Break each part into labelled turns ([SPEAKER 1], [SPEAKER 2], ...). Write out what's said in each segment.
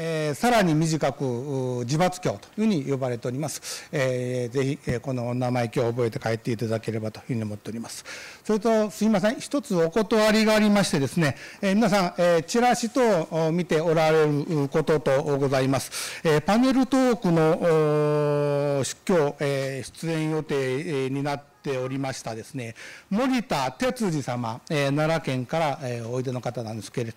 [SPEAKER 1] えー、さらに短く自伐教というふうに呼ばれております、えー、ぜひ、えこのお名前今日覚えて帰っていただければというふうに思っております。それとすいません。一つお断りがありましてですね、えー、皆さん、えー、チラシと見ておられることとございます、えー、パネルトークの出教、えー、出演予定になっておりましたですね。森田哲司様、えー、奈良県から、えー、おいでの方なんですけれ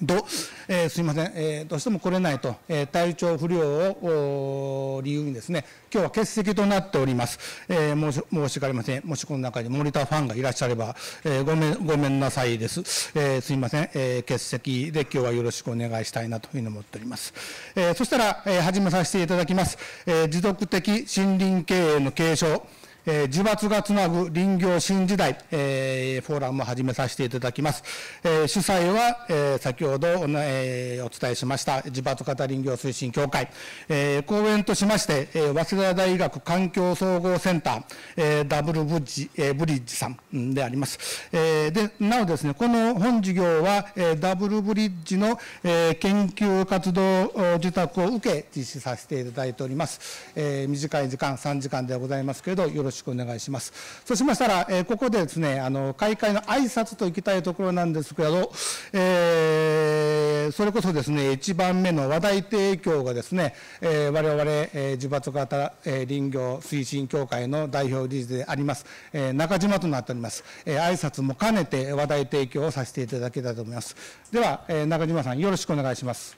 [SPEAKER 1] ど、えー、すみません、えー、どうしても来れないと、えー、体調不良を理由にですね、今日は欠席となっております。え、申し申し訳ありません。もしこの中にモニターファンがいらっしゃれば、え、ごめんごめんなさいです。え、すみません、え、欠席で今日はよろしくお願いしたいなというふうに思っております。え、そしたら、え、始めさせていただきます。え、持続的森林経営の継承。えー、自伐がつなぐ林業新時代、えー、フォーラムを始めさせていただきます。えー、主催は、えー、先ほどお,、え、お伝えしました自伐型林業推進協会、えー、講演としまして、えー、早稲田大学環境総合センター、えー、ダブルブッジ、えー、ブリッジさんであります。えー、でなおですね、この本事業は、えー、ダブルブリッジの、えー、研究活動受託を受け実施させていただいております。えー、短い時間、3時間ではございますけれど、よろしくお願いします。そうしましたら、えー、ここでですね、あの開会の挨拶といきたいところなんですけど、えー、それこそですね、1番目の話題提供がですね、えー、我々、えー、自伐型、えー、林業推進協会の代表理事であります、えー、中島となっております。えー、挨拶も兼ねて話題提供をさせていただきたいと思います。では、えー、中島さん、よろしくお願いします。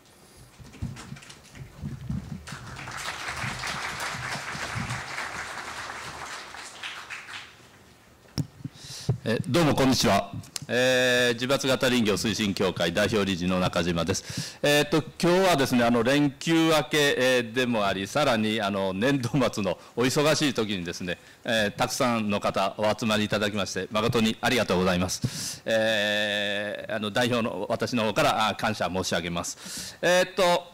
[SPEAKER 2] えどうもこんにちは、えー、自伐型林業推進協会代表理事の中島です。えー、っと今日はですねあの連休明け、えー、でもありさらにあの年度末のお忙しい時にですね、えー、たくさんの方お集まりいただきまして誠にありがとうございます。えー、あの代表の私の方から感謝申し上げます。えー、と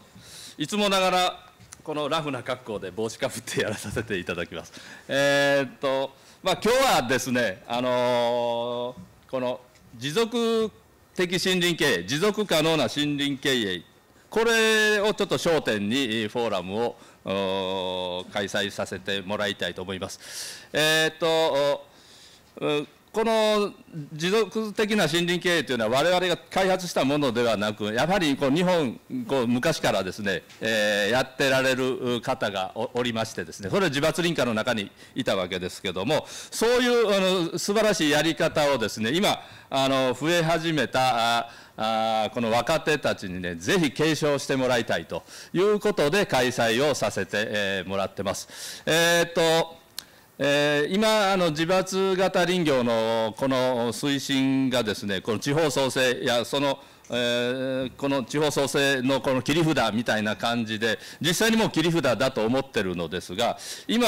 [SPEAKER 2] いつもながらこのラフな格好で帽子かぶってやらさせていただきます。えー、っとまあ、今日はですね、あのー、この持続的森林経営、持続可能な森林経営、これをちょっと焦点にフォーラムを開催させてもらいたいと思います。えー、っとこの持続的な森林経営というのは我々が開発したものではなくやはりこう日本こう昔からですね、えー、やってられる方がおりましてですねそれは自伐林家の中にいたわけですけどもそういうあの素晴らしいやり方をですね今あの増え始めたあこの若手たちにねぜひ継承してもらいたいということで開催をさせて、えー、もらってます。えー、っとえー、今あの自伐型林業のこの推進がですねこの地方創生やそのえー、この地方創生のこの切り札みたいな感じで実際にもう切り札だと思ってるのですが今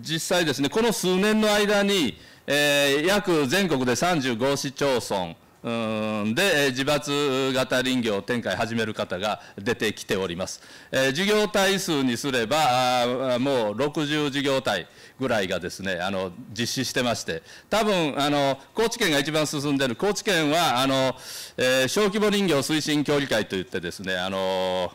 [SPEAKER 2] 実際ですねこの数年の間に、えー、約全国で35市町村で自罰型林業展開始める方が出てきております。え、事業体数にすればもう60事業体ぐらいがですねあの実施してまして。多分あの高知県が一番進んでる。高知県はあの、え、小規模林業推進協議会といってですねあの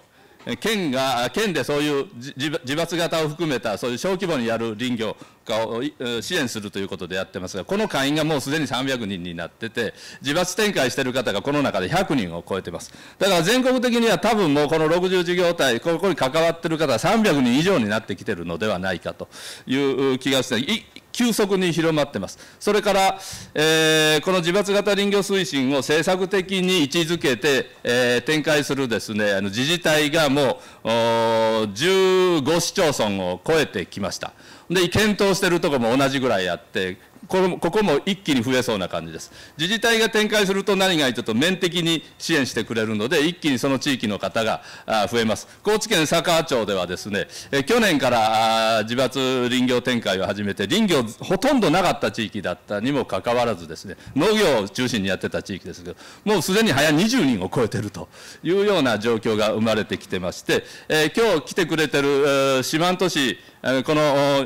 [SPEAKER 2] 県が、県でそういう自伐型を含めた、そういう小規模にやる林業化を支援するということでやってますが、この会員がもうすでに300人になってて、自伐展開している方がこの中で100人を超えてます。だから全国的には多分もうこの60事業体、ここに関わってる方は300人以上になってきてるのではないかという気がして、急速に広まってます。それから、えー、この自伐型林業推進を政策的に位置づけて、えー、展開するですね、あの自治体がもう15市町村を超えてきました。で、検討しているところも同じぐらいあって、ここここも一気に増えそうな感じです。自治体が展開すると何がいいとと面的に支援してくれるので、一気にその地域の方が増えます。高知県佐川町ではですね、え去年から自伐林業展開を始めて、林業ほとんどなかった地域だったにもかかわらずですね、農業を中心にやってた地域ですけど、もうすでに早20人を超えてるというような状況が生まれてきてまして、え今日来てくれてる四万十市この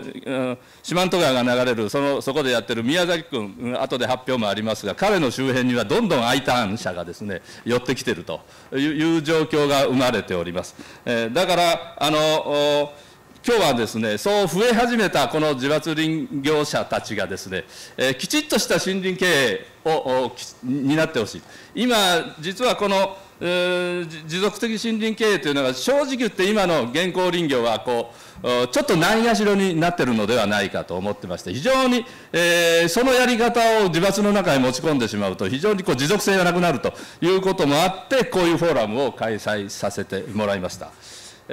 [SPEAKER 2] 四万十川が流れるそのそこでやっててる宮崎君後で発表もありますが彼の周辺にはどんどん I ターン車がですね寄ってきてるという状況が生まれております。えだからあの今日はですねそう増え始めたこの自伐林業者たちがですね、えー、きちっとした森林経営を担ってほしい今実はこの、持続的森林経営というのが正直言って今の現行林業はこうちょっとないがしろになってるのではないかと思ってまして非常に、えー、そのやり方を自罰の中に持ち込んでしまうと非常にこう持続性がなくなるということもあってこういうフォーラムを開催させてもらいました。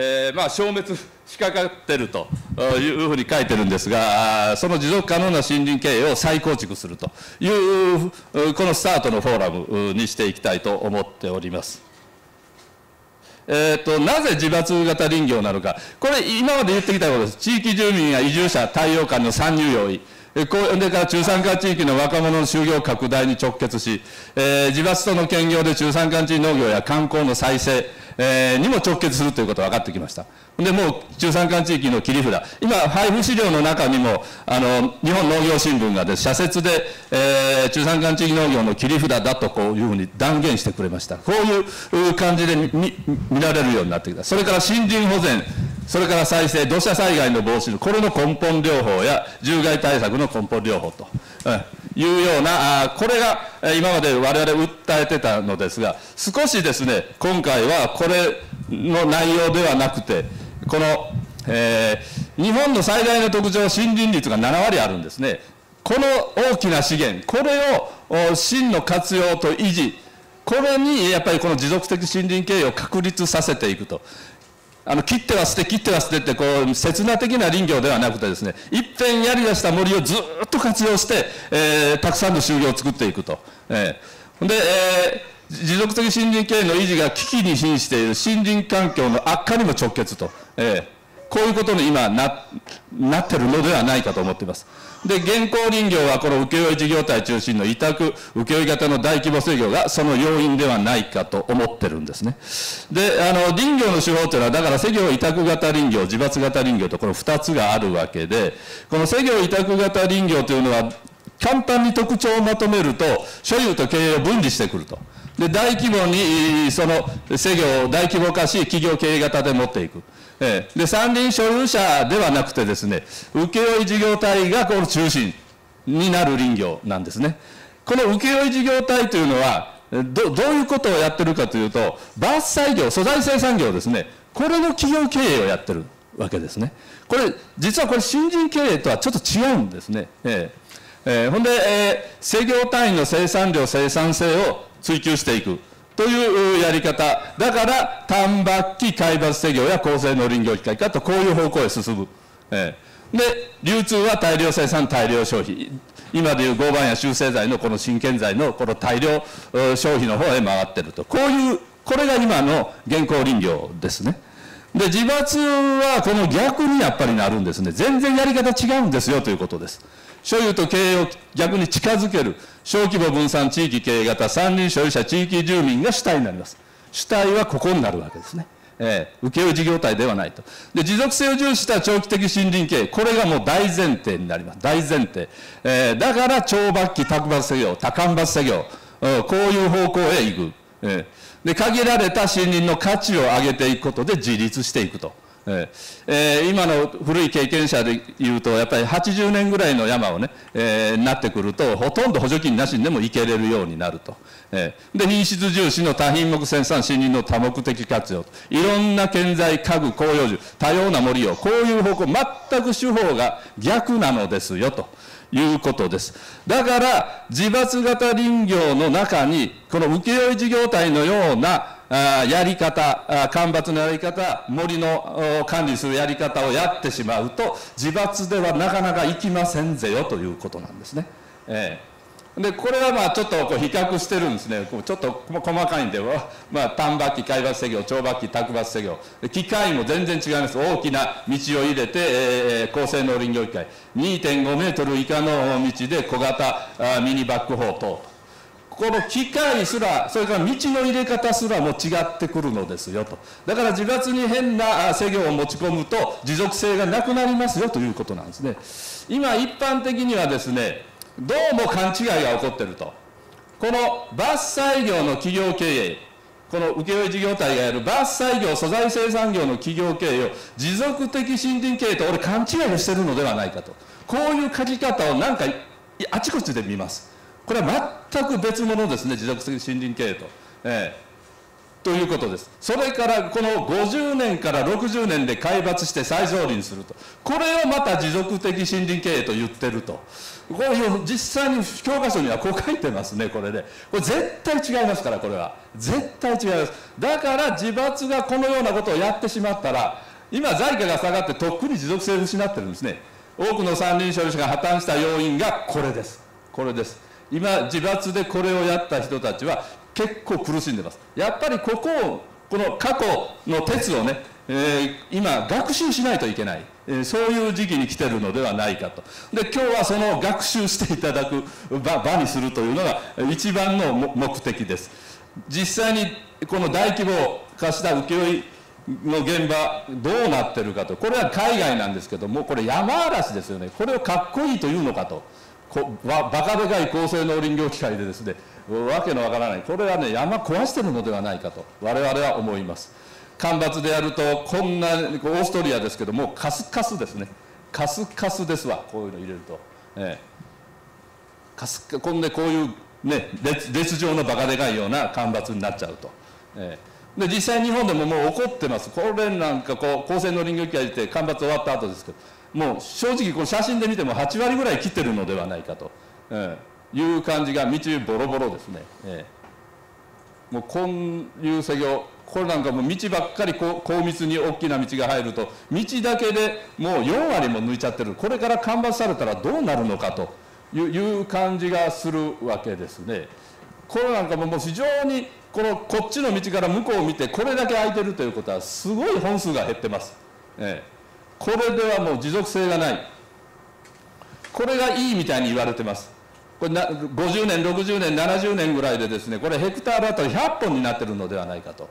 [SPEAKER 2] えー、まあ、消滅しかかっているというふうに書いてるんですが、その持続可能な森林経営を再構築するという、このスタートのフォーラムにしていきたいと思っております。えーと、なぜ自伐型林業なのか、これ、今まで言ってきたことです、地域住民や移住者、太陽間の参入用意、これから中山間地域の若者の就業拡大に直結し、えー、自伐との兼業で中山間地農業や観光の再生、えー、にも直結するということが分かってきました。で、もう中山間地域の切り札。今、配布資料の中にも、あの、日本農業新聞がです、社説で、えー、中山間地域農業の切り札だとこういうふうに断言してくれました。こういう感じで見られるようになってきた。それから森林保全、それから再生、土砂災害の防止、これの根本療法や獣害対策の根本療法と。いうような、あこれが今まで我々訴えてたのですが、少しですね、今回はこれの内容ではなくて、この、えー、日本の最大の特徴、森林率が7割あるんですね。この大きな資源、これを真の活用と維持、これにやっぱりこの持続的森林経営を確立させていくと。あの切っては捨て、切っては捨てってこう刹那的な林業ではなくてですね、いっぺんやりだした森をずっと活用して、えー、たくさんの就業を作っていくと。えー、で、えー、持続的森林経営の維持が危機に瀕している森林環境の悪化にも直結と。えーこういうことに今ななってるのではないかと思っています。で、現行林業はこの請負事業体中心の委託請負型の大規模制御がその要因ではないかと思ってるんですね。で、あの、林業の手法というのは、だから施業委託型林業、自伐型林業とこの2つがあるわけで、この施業委託型林業というのは、簡単に特徴をまとめると、所有と経営を分離してくると。で、大規模にその施業を大規模化し、企業経営型で持っていく。え、で山林所有者ではなくてですね請負事業体がこの中心になる林業なんですね。この請負事業体というのはどどういうことをやってるかというと伐採業素材生産業ですね。これの企業経営をやってるわけですね。これ実はこれ新人経営とはちょっと違うんですね、えーえー、ほんで、えー、制業単位の生産量生産性を追求していく。というやり方。だから単抜機海抜施業や高性能林業機械化とこういう方向へ進む、えー、で流通は大量生産大量消費。今でいう合板や修正剤のこの真剣剤のこの大量消費の方へ回ってると。こういうこれが今の現行林業ですね。で自伐はこの逆にやっぱりなるんですね。全然やり方違うんですよということです。所有と経営を逆に近づける小規模分散地域経営型山林所有者地域住民が主体になります主体はここになるわけですねえー、請負事業体ではないと。で、持続性を重視した長期的森林経営、これがもう大前提になります。大前提。えー、だから、超抜期、卓抜作業、多間伐作業、こういう方向へ行く。えー、で、限られた森林の価値を上げていくことで自立していくと。えー、今の古い経験者でいうとやっぱり80年ぐらいの山をね、えー、なってくるとほとんど補助金なしにでもいけれるようになると、えー、で品質重視の多品目生産森林の多目的活用いろんな建材家具広葉樹多様な森をこういう方向全く手法が逆なのですよと。いうことです。だから、自伐型林業の中に、この請負事業体のようなあやり方あ、干ばつのやり方、森の管理するやり方をやってしまうと、自伐ではなかなかいきませんぜよということなんですね。えーでこれはまあちょっとこう比較してるんですね、ちょっと細かいんで、まあ、単抜機、海抜作業、長抜機、卓抜作業、機械も全然違います、大きな道を入れて、えー、高性能林業機械、2.5メートル以下の道で小型ミニバックホー等。この機械すらそれから道の入れ方すらも違ってくるのですよと。だから自伐に変な作業を持ち込むと持続性がなくなりますよということなんですね。今一般的にはですねどうも勘違いが起こってると。この伐採業の企業経営この請負事業体がやる伐採業素材生産業の企業経営を持続的森林経営と俺勘違いをしてるのではないかと。こういう書き方をなんかあちこちで見ます。これは全く別物ですね持続的森林経営と。えーということです。それからこの50年から60年で開発して再造林すると。これをまた持続的森林経営と言ってると。こういう実際に教科書にはこう書いてますね、これで。これ絶対違いますから、これは。絶対違います。だから自伐がこのようなことをやってしまったら、今財価が下がってとっくに持続性を失ってるんですね。多くの山林処理者が破綻した要因がこれです。これです。今自伐でこれをやった人たちは結構苦しんでます。やっぱりここをこの過去の鉄をね、えー、今学習しないといけない、えー、そういう時期に来てるのではないかと。で今日はその学習していただく場場にするというのが一番の目的です。実際にこの大規模化した請負の現場どうなってるかと。これは海外なんですけどもこれ山嵐ですよね。これをかっこいいというのかと。こバカでかい高性能林業機械でですねわけのわからない。これはね山壊してるのではないかと我々は思います。干ばつでやるとこんなオーストリアですけどもカスカスですね。カスカスですわ。こういうの入れると、ええ、カスこんでこういうね列列状のバカでかいような干ばつになっちゃうと、ええ、で実際日本でももう起こってます。これなんかこう高性能林業機械で干ばつ終わった後ですけどもう正直この写真で見ても8割ぐらい切ってるのではないかと、えー、いう感じが道ボロボロですね、えー、もうこういう作業これなんかもう道ばっかり高密に大きな道が入ると道だけでもう4割も抜いちゃってる。これから干ばつされたらどうなるのかという感じがするわけですね。これなんかももう非常にこのこっちの道から向こうを見てこれだけ空いてるということはすごい本数が減ってます。ええ。これではもう持続性がない。これがいいみたいに言われてます。これな50年60年70年ぐらいでですねこれヘクタールあたり100本になってるのではないかと。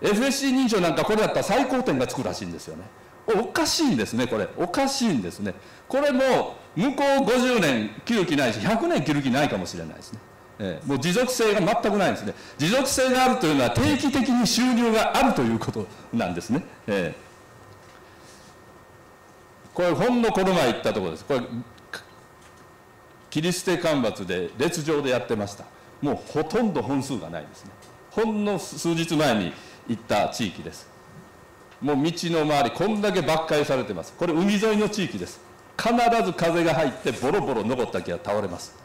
[SPEAKER 2] FSC 認証なんかこれだったら最高点がつくらしいんですよね。おかしいんですねこれ。おかしいんですね。これも向こう50年切る気ないし100年切る気ないかもしれないですね。えー、もう持続性が全くないんですね。持続性があるというのは定期的に収入があるということなんですね、えーこれほんのこの前行ったところです。これ切り捨て干ばつで列状でやってました。もうほとんど本数がないですね。ほんの数日前に行った地域です。もう道の周りこんだけ伐採されてます。これ海沿いの地域です。必ず風が入ってボロボロ残った木が倒れます、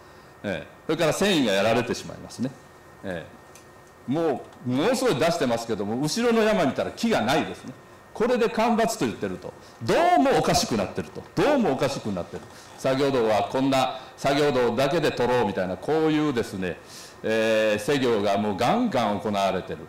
[SPEAKER 2] ええ、それから繊維がやられてしまいますね、ええ、もうものすごい出してますけども後ろの山見たら木がないですね。これで干ばつと言ってると。どうもおかしくなってると。どうもおかしくなってる。作業道はこんな作業道だけで取ろうみたいなこういうですね、えー、作業がもうガンガン行われてる。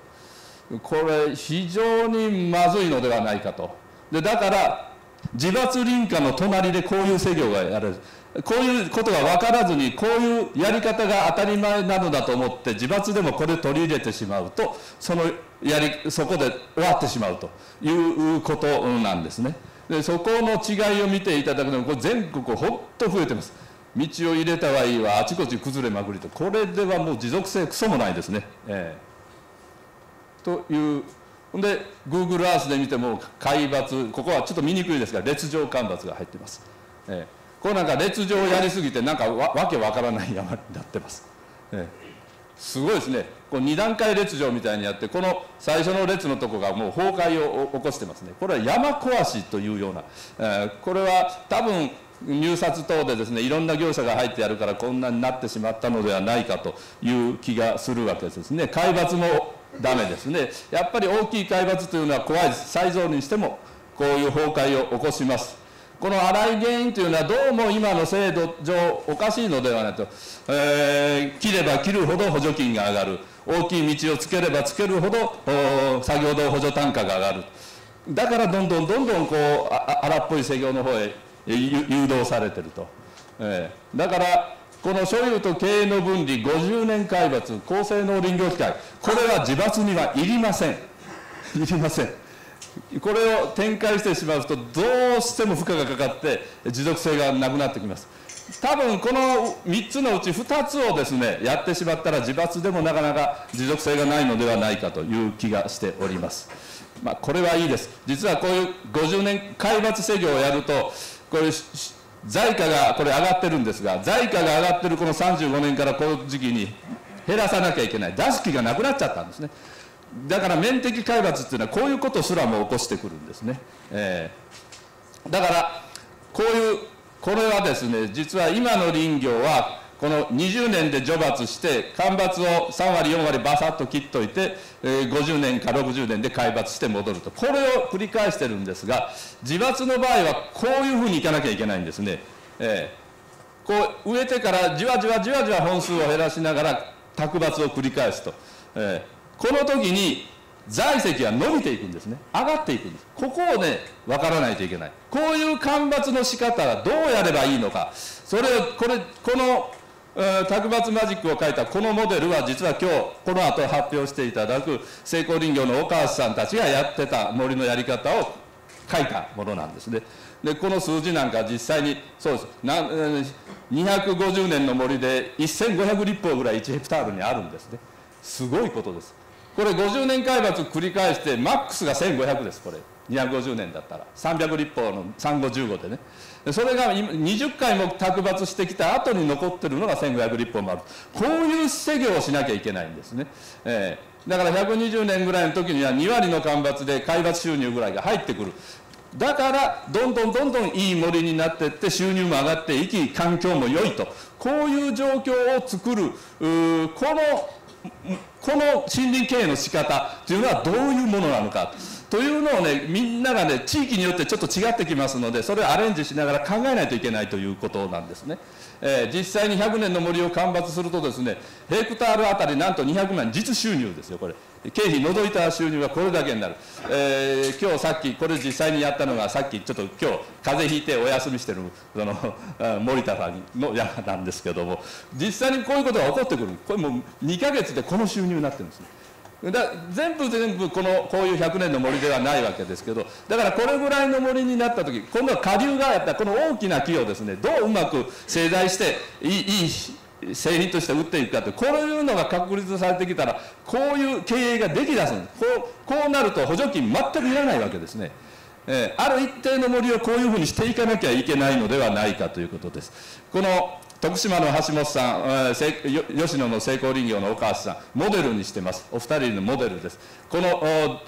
[SPEAKER 2] これ非常にまずいのではないかと。でだから自伐林家の隣でこういう作業がやれる。こういうことが分からずにこういうやり方が当たり前なのだと思って自伐でもこれ取り入れてしまうとそのやりそこで終わってしまうということなんですね。でそこの違いを見ていただくのこれ全国ほっと増えてます。道を入れたはいいわあちこち崩れまくりとこれではもう持続性クソもないですね、えー、というで Google Earth で見ても海抜ここはちょっと見にくいですが列状干ばつが入ってます、えーこれなんか列状やりすぎてなんかわわけわからない山になってます、ええ、すごいですね。こう2段階列状みたいにやってこの最初の列のとこがもう崩壊を起こしてますね。これは山壊しというような、えー、これは多分入札等でですねいろんな業者が入ってやるからこんなになってしまったのではないかという気がするわけですね。海抜もダメですね。やっぱり大きい海抜というのは怖いです。再造にしてもこういう崩壊を起こします。この荒い原因というのはどうも今の制度上おかしいのではないと、えー、切れば切るほど補助金が上がる。大きい道をつければつけるほど作業道補助単価が上がる。だからどんどんどんどんこう荒っぽい作業の方へ誘導されてると、えー、だからこの所有と経営の分離50年海抜厚生農林業機械これは自伐にはいりません。いりません。これを展開してしまうとどうしても負荷がかかって持続性がなくなってきます。多分この3つのうち2つをですねやってしまったら自伐でもなかなか持続性がないのではないかという気がしております。まあ、これはいいです。実はこういう50年海抜施業をやるとこれ財価がこれ上がってるんですが財価が上がってるこの35年からこの時期に減らさなきゃいけない。出す気がなくなっちゃったんですね。だから面的海抜っていうのはこういうことすらも起こしてくるんですね、えー、だからこういうこれはですね実は今の林業はこの20年で除伐して間伐を3割4割バサッと切っといて、えー、50年か60年で皆伐して戻ると。これを繰り返してるんですが自伐の場合はこういうふうにいかなきゃいけないんですね、えー、こう植えてからじわじわじわじわ本数を減らしながら卓伐を繰り返すと、えー、この時に財石は伸びていくんですね。上がっていくんです。ここをね分からないといけない。こういう間伐の仕方はどうやればいいのか。それをこれこの卓抜マジックを書いたこのモデルは実は今日この後発表していただく成功林業の岡橋さんたちがやってた森のやり方を書いたものなんですね。でこの数字なんか実際にそうです。な250年の森で1500立方ぐらい1ヘクタールにあるんですね。すごいことです。これ50年海抜繰り返してマックスが1500ですこれ。250年だったら。300立方の3515でね。それが20回も卓抜してきた後に残ってるのが1500立方もある。こういう作業をしなきゃいけないんですね、えー、だから120年ぐらいの時には2割の間伐で海抜収入ぐらいが入ってくる。だからどんどんどんどんいい森になっていって収入も上がっていき環境も良いと。こういう状況を作るこのこの森林経営の仕方というのはどういうものなのか。というのをねみんながね地域によってちょっと違ってきますのでそれをアレンジしながら考えないといけないということなんですね、えー、実際に100年の森を間伐するとですねヘクタールあたりなんと200万実収入ですよこれ。経費除いた収入がこれだけになる、えー、今日さっきこれ実際にやったのがさっきちょっと今日風邪ひいてお休みしてるその森田さんのやなんですけども実際にこういうことが起こってくる。これもう2ヶ月でこの収入になってるんですね。だ全部全部このこういう100年の森ではないわけですけどだからこれぐらいの森になった時今度は下流がやったこの大きな木をですねどううまく製材していいいい製品として売っていくかとこういうのが確立されてきたらこういう経営ができだすんですこうこうなると補助金全くいらないわけですね。えー、ある一定の森をこういうふうにしていかなきゃいけないのではないかということです。この徳島の橋本さん、吉野の成功林業の岡橋さん、モデルにしてます。お二人のモデルです。この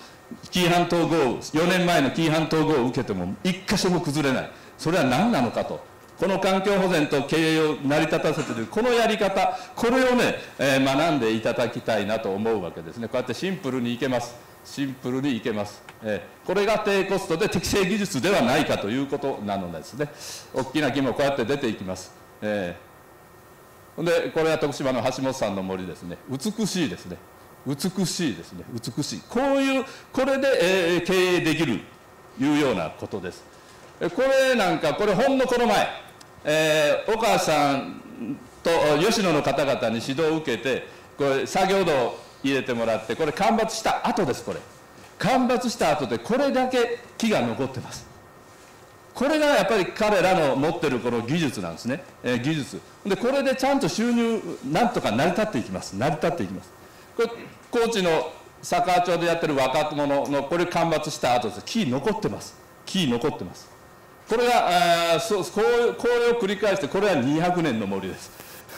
[SPEAKER 2] 紀伊半島豪雨、4年前の紀伊半島豪雨を受けても、一箇所も崩れない。それは何なのかと。この環境保全と経営を成り立たせているこのやり方これをね、えー、学んでいただきたいなと思うわけですねこうやってシンプルにいけますシンプルにいけます、えー、これが低コストで適正技術ではないかということなのですね大きな木もこうやって出ていきます、えーでこれは徳島の橋本さんの森ですね。美しいですね。美しいですね。美しい。こういうこれで、えー、経営できるいうようなことです。これなんかこれほんのこの前、えー、岡さんと吉野の方々に指導を受けてこれ作業道入れてもらってこれ間伐した後ですこれ。間伐した後でこれだけ木が残ってます。これがやっぱり彼らの持ってるこの技術なんですね、えー、技術。でこれでちゃんと収入なんとか成り立っていきます。成り立っていきます。これ高知の佐川町でやってる若者のこれ間伐した後です。木残ってます。木残ってます。これがあそうこうこれを繰り返してこれは200年の森です。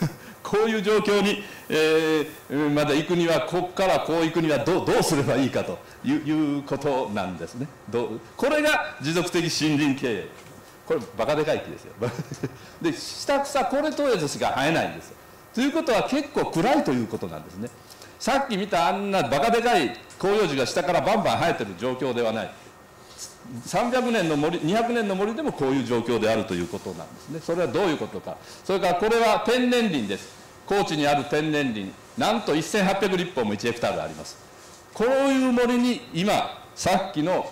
[SPEAKER 2] こういう状況に、えー、まだ行くにはここからこう行くにはどどうすればいいかと。いうことなんですね。これが持続的森林経営。これバカでかい木ですよ。で下草これとやつしか生えないんですということは結構暗いということなんですね。さっき見たあんなバカでかい広葉樹が下からバンバン生えてる状況ではない。300年の森200年の森でもこういう状況であるということなんですね。それはどういうことか。それからこれは天然林です。高知にある天然林。なんと1800立方も1ヘクタールあります。こういう森に今さっきの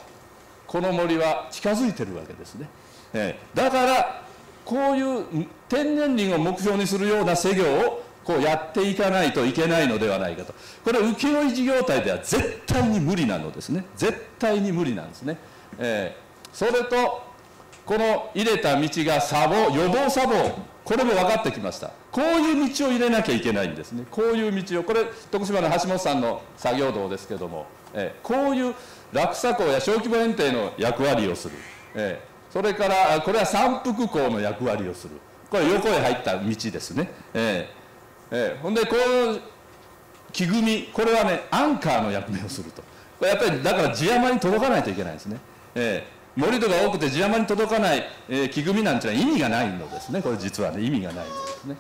[SPEAKER 2] この森は近づいてるわけですね、えー、だからこういう天然林を目標にするような作業をこうやっていかないといけないのではないかと。これ請負事業体では絶対に無理なのですね。絶対に無理なんですね、えー、それとこの入れた道が砂防予防砂防。これも分かってきました。こういう道を入れなきゃいけないんですね。こういう道を。これ徳島の橋本さんの作業道ですけども、え、こういう落差港や小規模園庭の役割をする、え、それからこれは山腹港の役割をする。これ横へ入った道ですね、えーえ、ほんでこの木組みこれはねアンカーの役目をすると。これやっぱりだから地山に届かないといけないんですね、えー、盛り土が多くて地山に届かない、えー、木組みなんていうのは意味がないのですね。これ実はね意味がないのですね。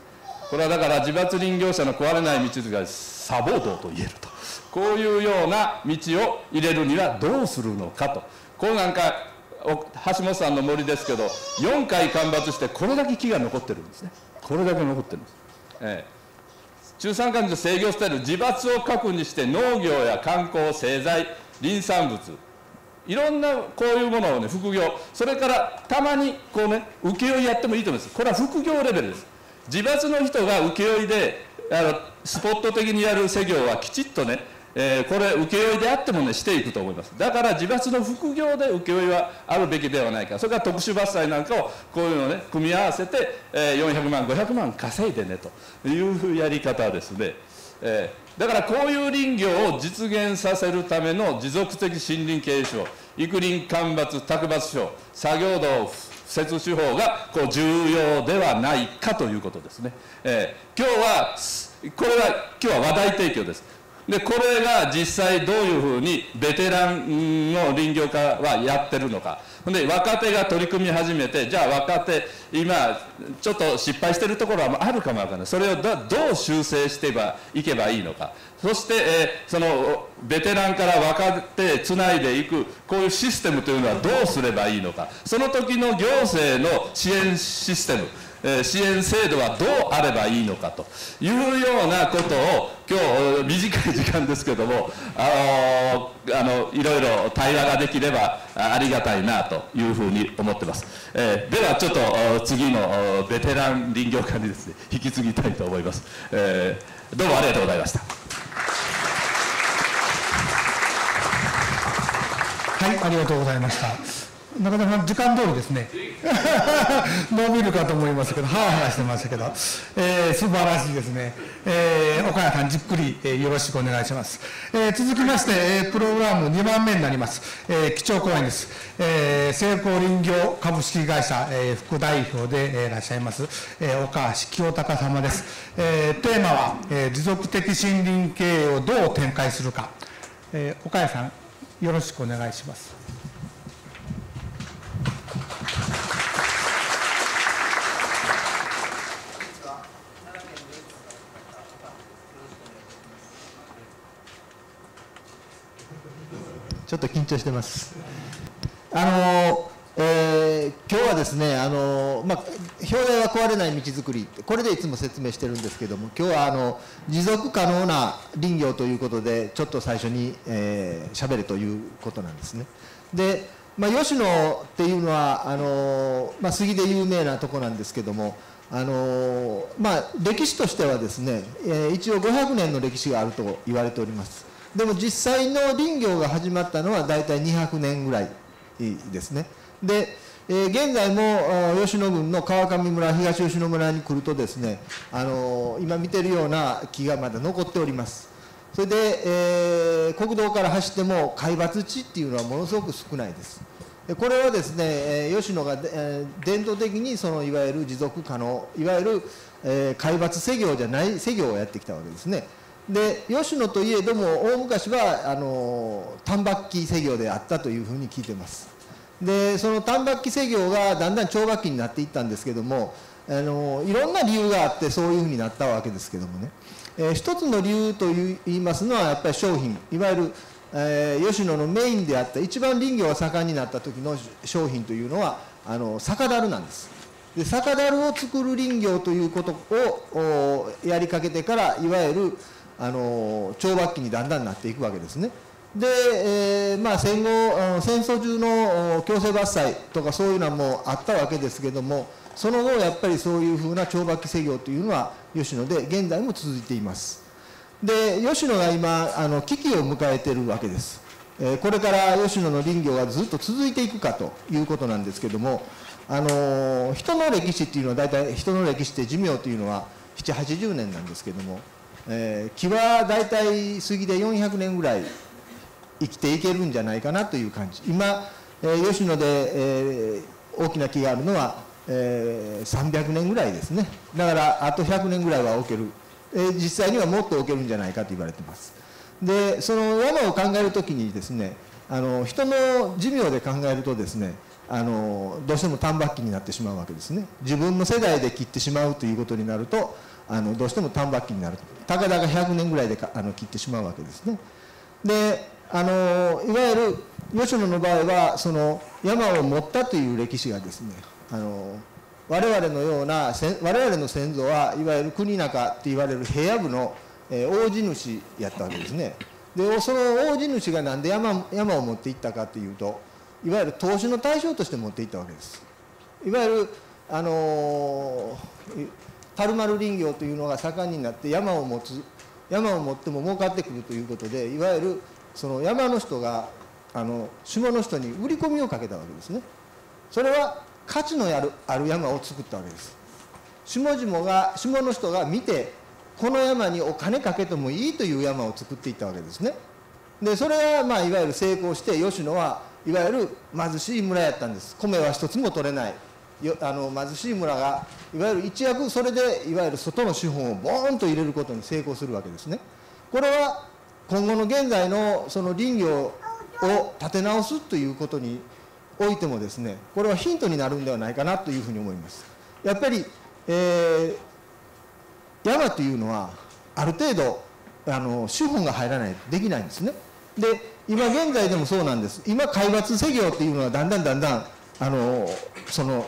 [SPEAKER 2] これはだから自伐林業者の壊れない道が砂防道と言えると。こういうような道を入れるにはどうするのかと。こうなんか橋本さんの森ですけど4回間伐してこれだけ木が残ってるんですね。これだけ残ってるんです、ええ。中山間の制御スタイル自伐を核にして農業や観光製材林産物いろんなこういうものをね副業。それからたまにこうね請負やってもいいと思います。これは副業レベルです。自伐の人が請負であのスポット的にやる作業はきちっとねえー、これ請負であってもねしていくと思います。だから自伐の副業で請負はあるべきではないか。それから特殊伐採なんかをこういうのをね組み合わせて、えー、400万500万稼いでねというやり方ですね、えー、だからこういう林業を実現させるための持続的森林経営省育林間伐卓伐省作業道設手法がこう重要ではないかということですね、えー、今日はこれは今日は話題提供です。でこれが実際どういうふうにベテランの林業家はやってるのか。で若手が取り組み始めてじゃあ若手今ちょっと失敗してるところはあるかもわからない。それをどう修正していけばいいのか。そして、え、そのベテランから若手つないでいくこういうシステムというのはどうすればいいのか。その時の行政の支援システム。支援制度はどうあればいいのかというようなことを今日短い時間ですけどもあのあのいろいろ対話ができればありがたいなというふうに思ってます、えー、ではちょっと次のベテラン林業家にですね引き継ぎたいと思います、えー、どうもありがとうございました。
[SPEAKER 1] はいありがとうございました。なかなか時間通りですね。伸びるかと思いますけどはあはあしてましたけど、えー、素晴らしいですね、えー、岡谷さんじっくり、えー、よろしくお願いします、えー、続きまして、えー、プログラム2番目になります、えー、基調講演です、えー、成功林業株式会社、えー、副代表で、えー、いらっしゃいます、えー、岡橋清隆様です、えー、テーマは、えー、持続的森林経営をどう展開するか、えー、岡谷さんよろしくお願いします。
[SPEAKER 3] ょっと緊張してます。あのえー、今日はですね、あのまあ、表題は壊れない道づくり、これでいつも説明してるんですけども、今日はあの持続可能な林業ということで、ちょっと最初に喋、えー、るということなんですね。で、まあ、吉野っていうのは、あのまあ、杉で有名なとこなんですけども、あのまあ、歴史としてはですね、えー、一応500年の歴史があると言われております。でも実際の林業が始まったのは大体200年ぐらいですね。で、えー、現在も吉野郡の川上村、東吉野村に来るとですね、あのー、今見てるような木がまだ残っております。それで、えー、国道から走っても海抜地っていうのはものすごく少ないです。これはですね、吉野が、えー、伝統的にそのいわゆる持続可能、いわゆる、え、海抜施業じゃない施業をやってきたわけですね。で吉野といえども大昔はあの丹麦機施業であったというふうに聞いてます。でその丹麦機施業がだんだん長楽器になっていったんですけどもあのいろんな理由があってそういうふうになったわけですけどもね、えー、一つの理由といいますのはやっぱり商品。いわゆる、えー、吉野のメインであった一番林業が盛んになった時の商品というのはあの酒樽なんです。で酒樽を作る林業ということをやりかけてからいわゆるあの懲罰期にだんだんなっていくわけですね。で、えーまあ、戦後戦争中の強制伐採とかそういうのはもうあったわけですけどもその後やっぱりそういうふうな懲罰制御というのは吉野で現在も続いていますで吉野が今あの危機を迎えているわけです、えー、これから吉野の林業がずっと続いていくかということなんですけどもあの人の歴史っていうのは大体人の歴史って寿命というのは780年なんですけども、えー、木は大体杉で400年ぐらい生きていけるんじゃないかなという感じ。今、えー、吉野で、えー、大きな木があるのは、えー、300年ぐらいですね。だからあと100年ぐらいは置ける、えー、実際にはもっと置けるんじゃないかと言われてます。でその山を考えるときにですねあの人の寿命で考えるとですねあのどうしても単抜期になってしまうわけですね。自分の世代で切ってしまうということになるとあのどうしても単抜期になるたかだか100年ぐらいであの切ってしまうわけですね。であのいわゆる吉野の場合はその山を持ったという歴史がですねあの我々のような我々の先祖はいわゆる国中って言われる平野部の、え、大地主やったわけですね。でその大地主が何で山山を持っていったかというといわゆる投資の対象として持っていったわけです。いわゆるあの樽丸林業というのが盛んになって山を持つ山を持っても儲かってくるということでいわゆるその山の人があの下の人に売り込みをかけたわけですね。それは価値のあるある山を作ったわけです。下々が下の人が見てこの山にお金かけてもいいという山を作っていったわけですね。でそれはまあいわゆる成功して吉野はいわゆる貧しい村やったんです。米は一つも取れない。あの貧しい村がいわゆる一躍それでいわゆる外の資本をボーンと入れることに成功するわけですね。これは今後の現在のその林業を立て直すということにおいてもですねこれはヒントになるんではないかなというふうに思います。やっぱり、えー、山というのはある程度あの資本が入らないとできないんですね。で今現在でもそうなんです。今海抜施業っていうのはだんだんだんだんあのその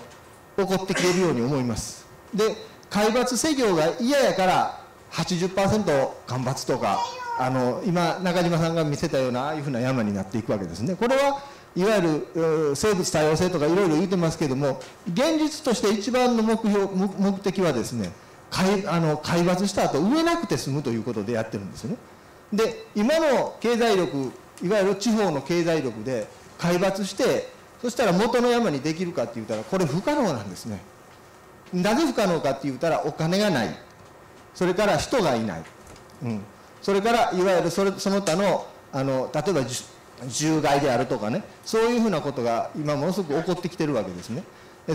[SPEAKER 3] 起こってきているように思います。で海抜施業が嫌やから80%干ばつとかあの今中島さんが見せたようなああいうふうな山になっていくわけですね。これはいわゆる生物多様性とかいろいろ言ってますけども現実として一番の目標目的はですね海あの海抜した後植えなくて済むということでやってるんですね。で今の経済力いわゆる地方の経済力で海抜してそしたら元の山にできるかって言ったらこれ不可能なんですね。なぜ不可能かって言ったらお金がない。それから人がいない、うん、それからいわゆるそれその他のあの例えば獣害であるとかね。そういうふうなことが今ものすごく起こってきてるわけですね。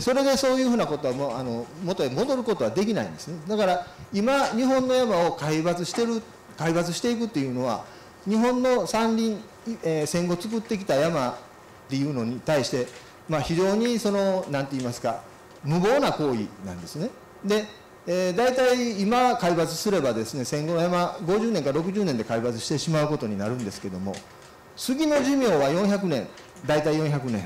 [SPEAKER 3] それでそういうふうなことはもうあの元へ戻ることはできないんですね。だから今日本の山を海抜してる海抜していくっていうのは日本の山林、えー、戦後作ってきた山っていうのに対して、まあ、非常にその何て言いますか無謀な行為なんですね。でえー、大体今海抜すればですね戦後の山50年か60年で海抜してしまうことになるんですけども杉の寿命は400年大体400年。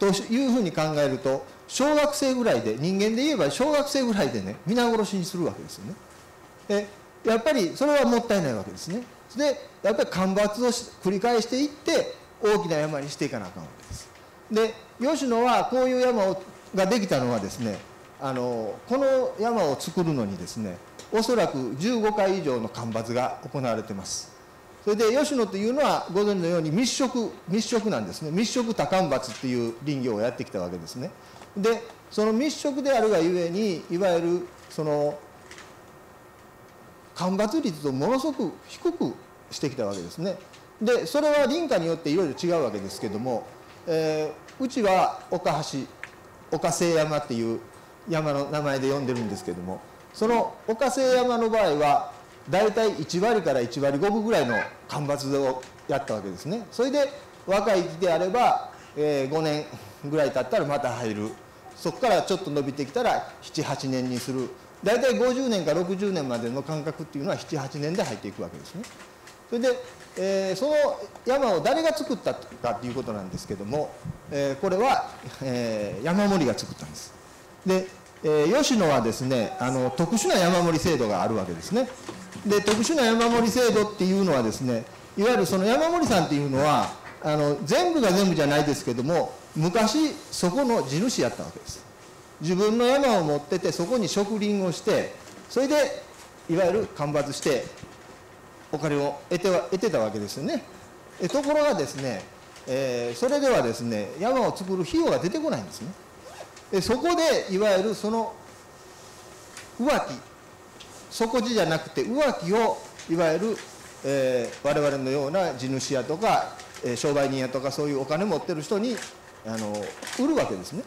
[SPEAKER 3] というふうに考えると小学生ぐらいで人間で言えば小学生ぐらいでね皆殺しにするわけですよね。でやっぱりそれはもったいないわけですね。でやっぱり干ばつを繰り返していって大きな山にしていかなあかんわけです。で吉野はこういう山をができたのはですねあのこの山を作るのにですねおそらく15回以上の干ばつが行われてます。それで吉野というのはご存知のように密植密植なんですね。密植多干ばつっていう林業をやってきたわけですね。でその密植であるがゆえにいわゆるその干ばつ率をものすごく低くしてきたわけですね。でそれは林家によっていろいろ違うわけですけども、えー、うちは岡橋岡瀬山っていう山の名前で呼んでるんですけどもその岡瀬山の場合は大体1割から1割5分ぐらいの干ばつをやったわけですね。それで若い木であれば、えー、5年ぐらい経ったらまた入る。そこからちょっと伸びてきたら78年にする。大体50年か60年までの間隔っていうのは78年で入っていくわけですね。それで、えー、その山を誰が作ったかということなんですけども、えー、これは、えー、山盛りが作ったんです。でえー、吉野はですねあの特殊な山盛り制度があるわけですね。で特殊な山盛り制度っていうのはですねいわゆるその山森さんっていうのはあの全部が全部じゃないですけども昔そこの地主やったわけです。自分の山を持っててそこに植林をしてそれでいわゆる間伐してお金を得ては得てたわけですよね。えところがですね、えー、それではですね山を作る費用が出てこないんですね。でそこでいわゆるその浮気。底地じゃなくて浮気をいわゆる、えー、我々のような地主やとか、えー、商売人やとかそういうお金持ってる人にあの売るわけですね。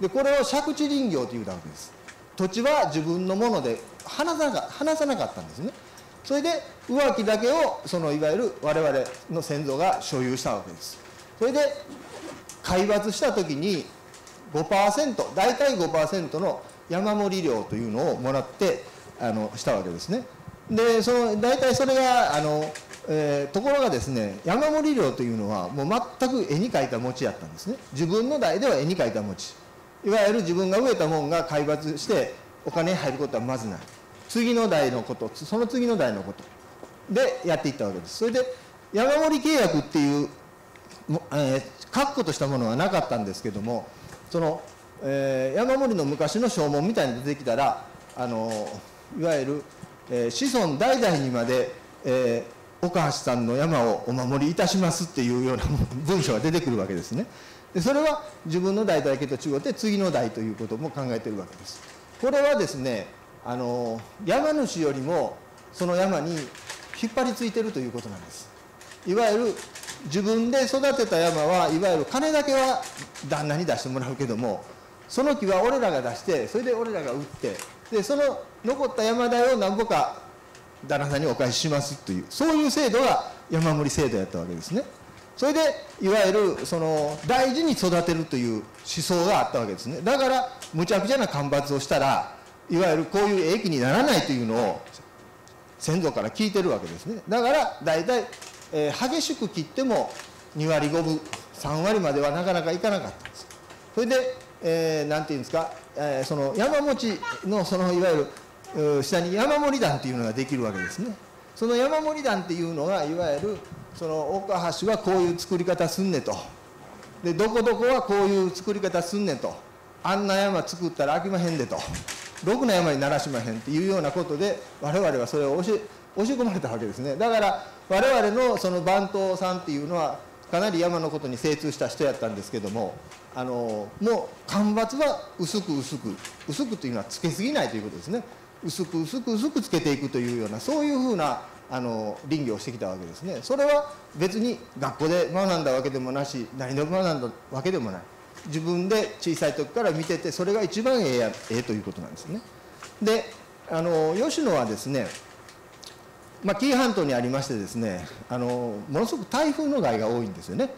[SPEAKER 3] でこれを借地林業というわけです。土地は自分のもので離さなか離さなかったんですね。それで浮気だけをそのいわゆる我々の先祖が所有したわけです。それで海抜した時に5%大体5%の山盛り料というのをもらってあのしたわけですね。でその大体それがあの、えー、ところがですね山盛り料というのはもう全く絵に描いた餅やったんですね。自分の代では絵に描いた餅。いわゆる自分が植えたもんが海抜してお金入ることはまずない。次の代のことその次の代のこと。でやっていったわけです。それで山盛り契約っていう、えー、確固としたものはなかったんですけどもその、えー、山盛りの昔の証文みたいに出てきたらあのいわゆる、えー、子孫代々にまで、えー、岡橋さんの山をお守りいたしますっていうような文章が出てくるわけですね。でそれは自分の代だけと違って次の代ということも考えてるわけです。これはですねあの山主よりもその山に引っ張りついてるということなんです。いわゆる自分で育てた山はいわゆる金だけは旦那に出してもらうけどもその木は俺らが出してそれで俺らが売ってでその残った山代を何ぼか旦那さんにお返ししますというそういう制度が山盛り制度やったわけですね。それでいわゆるその大事に育てるという思想があったわけですね。だからむちゃくちゃな干ばつをしたらいわゆるこういう益にならないというのを先祖から聞いてるわけですね。だから大体、えー、激しく切っても2割5分3割まではなかなかいかなかったんです。それで、えー、なんていうんですか、えー、その山持ちのそのいわゆる下に山盛り団っていうのができるわけですね。その山盛り団っていうのがいわゆるその岡橋はこういう作り方すんねと。でどこどこはこういう作り方すんねと。あんな山作ったら飽きまへんでと。ろくな山にならしまへんっていうようなことで我々はそれを教え教え込まれたわけですね。だから我々のその番頭さんっていうのはかなり山のことに精通した人やったんですけどもあのもう干ばつは薄く薄く薄くというのはつけすぎないということですね。薄く薄く薄くつけていくというようなそういうふうなあの林業をしてきたわけですね。それは別に学校で学んだわけでもなし何でも学んだわけでもない。自分で小さい時から見ててそれが一番ええやええということなんですね。であの吉野はですねまあ、紀伊半島にありましてですねあのものすごく台風の害が多いんですよね。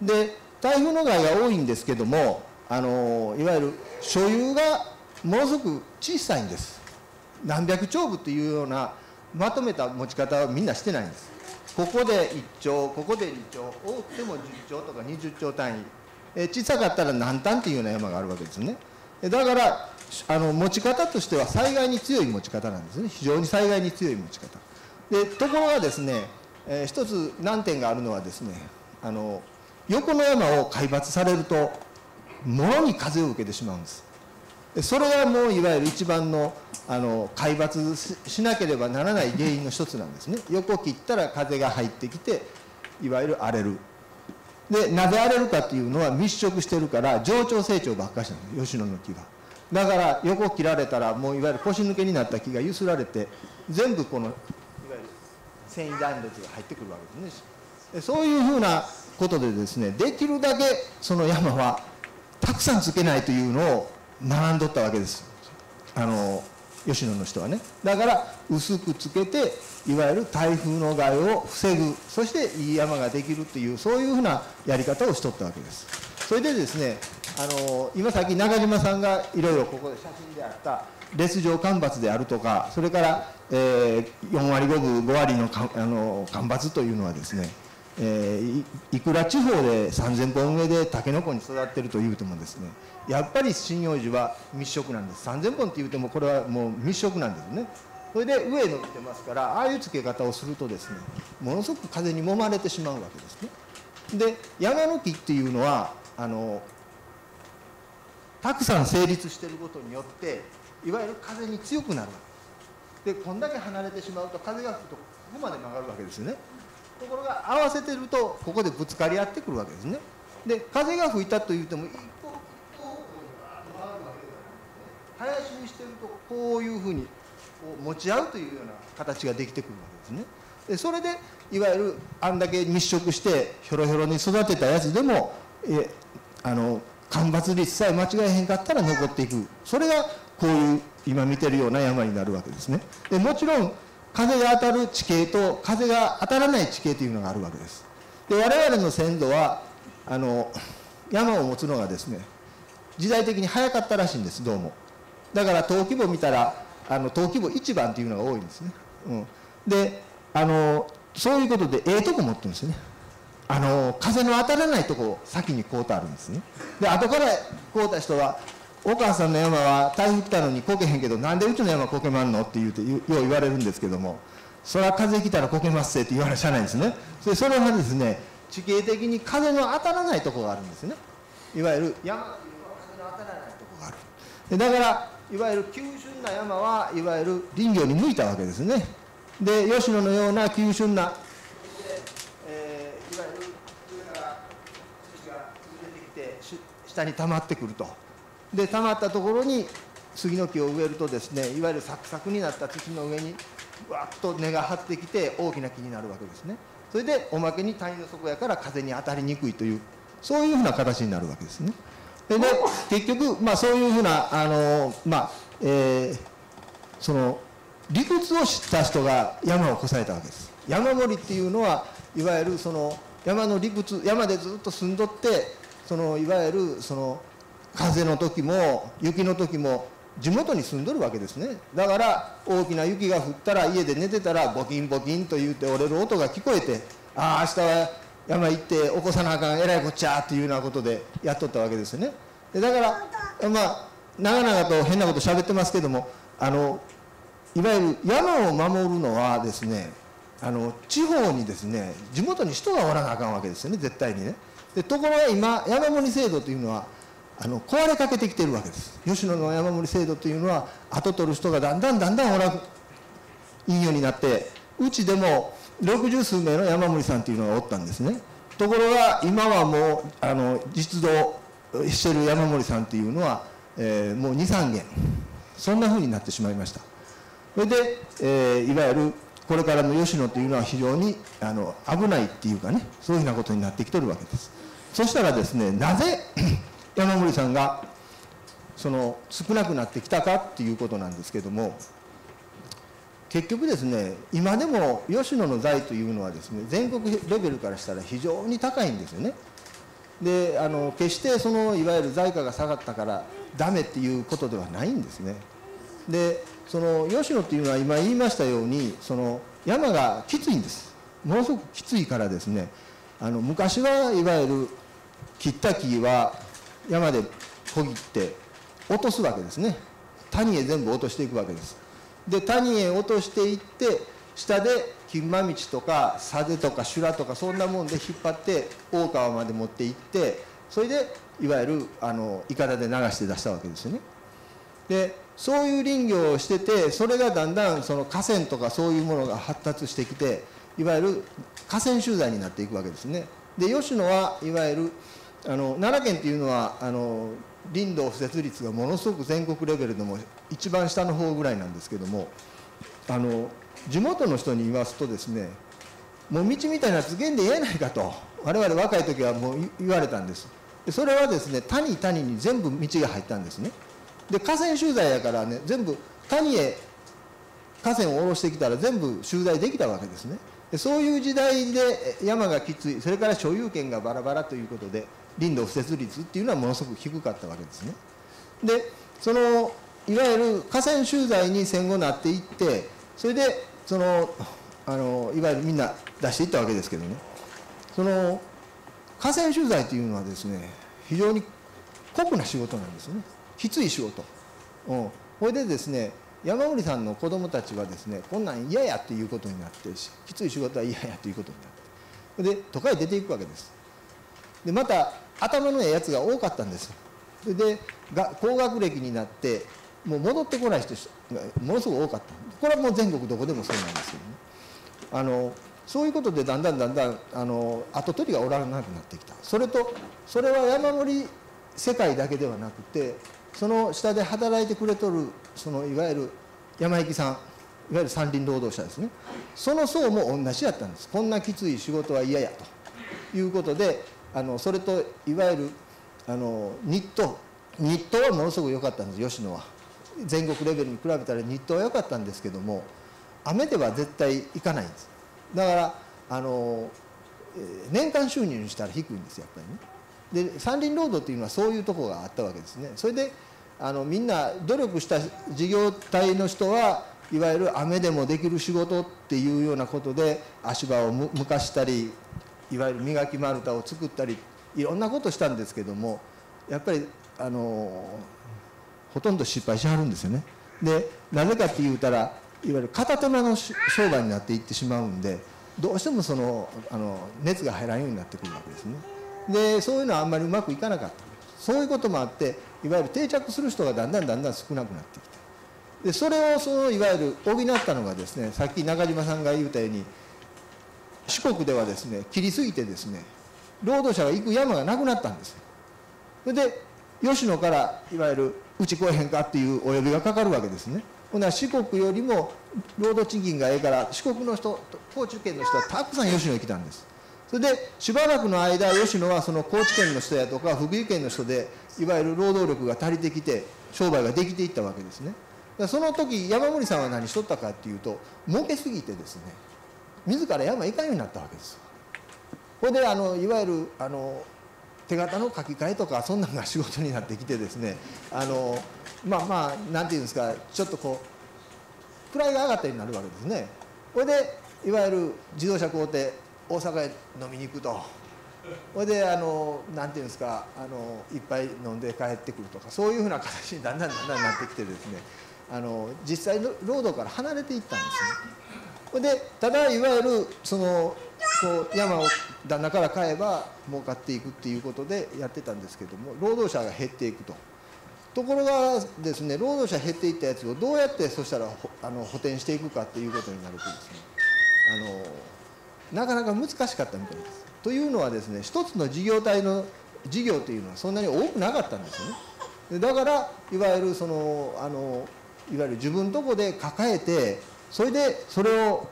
[SPEAKER 3] で台風の害が多いんですけどもあのいわゆる所有がものすごく小さいんです。何百丁部というようなまとめた持ち方はみんなしてないんです。ここで1丁ここで2丁多くても10丁とか20丁単位小さかったら何単っていうような山があるわけですね。だからあの持ち方としては災害に強い持ち方なんですね。非常に災害に強い持ち方。でところがですね、えー、一つ難点があるのはですねあの横の山を海抜されるともろに風を受けてしまうんです。それがもういわゆる一番のあの海抜しなければならない原因の一つなんですね。横切ったら風が入ってきていわゆる荒れる。でなぜ荒れるかっていうのは密植してるから上長成長ばっかしなんです吉野の木が。だから横切られたらもういわゆる腰抜けになった木がゆすられて全部このいわゆる繊維断裂が入ってくるわけですね。そういうふうなことでですねできるだけその山はたくさんつけないというのを学んどったわけですあの吉野の人はね。だから薄くつけていわゆる台風の害を防ぐ。そしていい山ができるっていうそういうふうなやり方をしとったわけです。それでですねあの今さっき中島さんがいろいろここで写真であった列状干ばつであるとかそれから、えー、4割5分5割のかあの干ばつというのはですねえー、いくら地方で3000本植えでタケノコに育ってるというてもですねやっぱり針葉樹は密植なんです。3000本って言うてもこれはもう密植なんですね。それで上伸びてますからああいう付け方をするとですねものすごく風に揉まれてしまうわけですね。で山の木っていうのはあのたくさん成立してることによっていわゆる風に強くなる。わけでこんだけ離れてしまうと風が吹くとここまで曲がるわけですよね。ところが合わせてるとここでぶつかり合ってくるわけですね。で風が吹いたと言っても一方一方方向に回るわけではなくて林にしてるとこういうふうにこう持ち合うというような形ができてくるわけですね。でそれでいわゆるあんだけ密植してひょろひょろに育てたやつでもえあの干ばつ率さえ間違えへんかったら残っていく。それがこういう今見てるような山になるわけですね。でもちろん風が当たる地形と風が当たらない地形というのがあるわけです。で我々の先祖はあの山を持つのがですね時代的に早かったらしいんですどうも。だから登記簿見たらあの登記簿1番っていうのが多いんですね、うん、であのそういうことでええとこ持ってるんですよね。あの風の当たらないとこを先にこうとあるんですね。で後からこうた人はお母さんの山は台風来たのにこけへんけどなんでうちの山こけまんの？って言うてよう言われるんですけどもそれは風来たらこけますせって言われしゃないんですね。でそれはですね地形的に風の当たらないとこがあるんですね。いわゆる山っていうのは風の当たらないとこがある。だからいわゆる急峻な山はいわゆる林業に向いたわけですね。で吉野のような急峻なえー、いわゆる上から土が出てきて下に溜まってくると。で溜まったところに杉の木を植えるとですねいわゆるサクサクになった土の上にわっと根が張ってきて大きな木になるわけですね。それでおまけに谷の底やから風に当たりにくいというそういうふうな形になるわけですね。でね結局、まあ、そういうふうなあのまあえー、その理屈を知った人が山をこさえたわけです。山森っていうのはいわゆるその山の理屈山でずっと住んどってそのいわゆるその風の時も雪の時も地元に住んどるわけですね。だから大きな雪が降ったら家で寝てたらボキンボキンと言うて折れる音が聞こえてああ明日は山行って起こさなあかんえらいこっちゃっていうようなことでやっとったわけですよね。でだからまあ長々と変なこと喋ってますけどもあのいわゆる山を守るのはですねあの地方にですね地元に人がおらなあかんわけですよね絶対にね。でところが今山盛り制度というのはあの壊れかけてきてるわけです。吉野の山盛り制度というのは後取る人がだんだんだんだんおらんいいようになってうちでも60数名の山盛りさんというのがおったんですねところが今はもうあの実動してる山盛りさんというのは、えー、もう23件そんなふうになってしまいましたそれで、えー、いわゆるこれからの吉野というのは非常にあの危ないっていうかねそういうふうなことになってきてるわけですそしたらですねなぜ山森さんがその少なくなってきたかっていうことなんですけども結局ですね今でも吉野の財というのはですね全国レベルからしたら非常に高いんですよね。であの決してそのいわゆる財価が下がったからダメっていうことではないんですね。でその吉野っていうのは今言いましたようにその山がきついんです。ものすごくきついからですねあの昔はいわゆる切った木は山でこぎって落とすわけですね。谷へ全部落としていくわけです。で谷へ落としていって下で金馬道とか佐でとか修羅とかそんなもんで引っ張って大川まで持って行ってそれでいわゆるあのいかだで流して出したわけですよね。でそういう林業をしててそれがだんだんその河川とかそういうものが発達してきていわゆる河川集材になっていくわけですね。で吉野はいわゆるあの奈良県っていうのはあの林道設率がものすごく全国レベルでも一番下の方ぐらいなんですけどもあの地元の人に言いますとですねもう道みたいな図源で言えないかと我々若い時はもう言われたんです。それはですね谷谷に全部道が入ったんですね。で河川集材やからね全部谷へ河川を下ろしてきたら全部集材できたわけですね。でそういう時代で山がきついそれから所有権がバラバラということで林道不設率っていうのはものすごく低かったわけですね。でそのいわゆる河川集材に戦後なっていってそれでそのあのいわゆるみんな出していったわけですけどね。その河川集材というのはですね非常に酷な仕事なんですよね。きつい仕事、うん、これでですね山森さんの子供たちはですねこんなん嫌やっていうことになってきつい仕事は嫌やということになって。で都会出ていくわけです。でまた頭のええやつが多かったんですそれでが高学歴になってもう戻ってこない人がものすごく多かった。これはもう全国どこでもそうなんですけどね。あのそういうことでだんだんだんだんあの後取りがおらなくなってきた。それとそれは山盛り世界だけではなくてその下で働いてくれとるそのいわゆる山行さんいわゆる山林労働者ですね。その層も同じやったんです。こんなきつい仕事は嫌やと。いうことであのそれといわゆるあの日東日東はものすごく良かったんです吉野は。全国レベルに比べたら日東は良かったんですけども雨では絶対行かないんです。だからあの年間収入にしたら低いんですやっぱりね。で山林労働っていうのはそういうところがあったわけですね。それであのみんな努力した事業体の人はいわゆる雨でもできる仕事っていうようなことで足場をむかしたりいわゆる磨き丸太を作ったりいろんなことしたんですけどもやっぱりあのほとんど失敗しはるんですよね。でなぜかって言うたらいわゆる片手間の商売になっていってしまうんでどうしてもそのあの熱が入らんようになってくるわけですね。でそういうのはあんまりうまくいかなかったそういうこともあっていわゆる定着する人がだんだんだんだん少なくなってきてでそれをそのいわゆる補ったのがですねさっき中島さんが言うたように四国ではですね切りすぎてですね労働者が行く山がなくなったんです。それで吉野からいわゆるうち来えへんかっていうお呼びがかかるわけですね。ほな四国よりも労働賃金がええから四国の人高知県の人はたくさん吉野に来たんです。それでしばらくの間吉野はその高知県の人やとか福井県の人でいわゆる労働力が足りてきて商売ができていったわけですね。その時山森さんは何しとったかっていうと儲けすぎてですね自ら山行かんようになったわけです。これであのいわゆるあの手形の書き換えとかそんなのが仕事になってきてですねあのまあまあ何て言うんですかちょっとこう位が上がったようになるわけですね。これでいわゆる自動車工程大阪へ飲みに行くと。それであの何て言うんですかあのいっぱい飲んで帰ってくるとかそういうふうな形にだんだんだんだんなってきてですねあの実際の労働から離れていったんですね。でただいわゆるそのこう山を旦那から買えば儲かっていくっていうことでやってたんですけども労働者が減っていくと。ところがですね労働者減っていったやつをどうやってそしたらあの補填していくかっていうことになるとですねあのなかなか難しかったみたいです。というのはですね一つの事業体の事業というのはそんなに多くなかったんですよね。だからいわゆるそのあのいわゆる自分とこで抱えてそれでそれを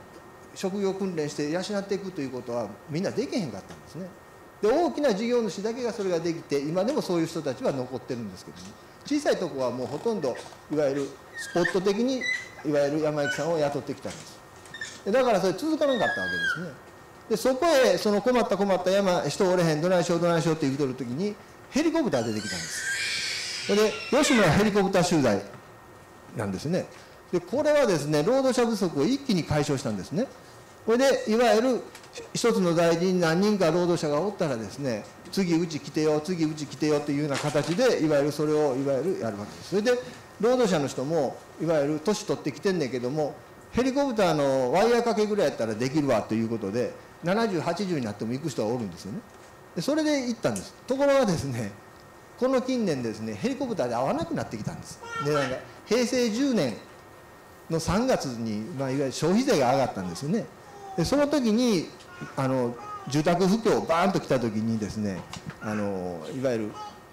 [SPEAKER 3] 職業訓練して養っていくということはみんなできへんかったんですね。で大きな事業主だけがそれができて今でもそういう人たちは残ってるんですけども小さいとこはもうほとんどいわゆるスポット的にいわゆる山行さんを雇ってきたんです。だからそれ続かなかったわけですね。でそこへその困った困った山人おれへんどないしようどないしようって言うとる時にヘリコプター出てきたんです。それで吉野はヘリコプター取材なんですね。でこれはですね労働者不足を一気に解消したんですね。これでいわゆる一つの大臣に何人か労働者がおったらですね次うち来てよ次うち来てよというような形でいわゆるそれをいわゆるやるわけです。それで労働者の人もいわゆる年取ってきてんねんけどもヘリコプターのワイヤー掛けぐらいやったらできるわということで7080になっても行く人はおるんですよね。でそれで行ったんです。ところがですねこの近年ですねヘリコプターで合わなくなってきたんです。値段が。平成10年の3月に、まあ、いわゆる消費税が上がったんですよね。でその時にあの住宅不況バーンと来た時にですねあのいわゆる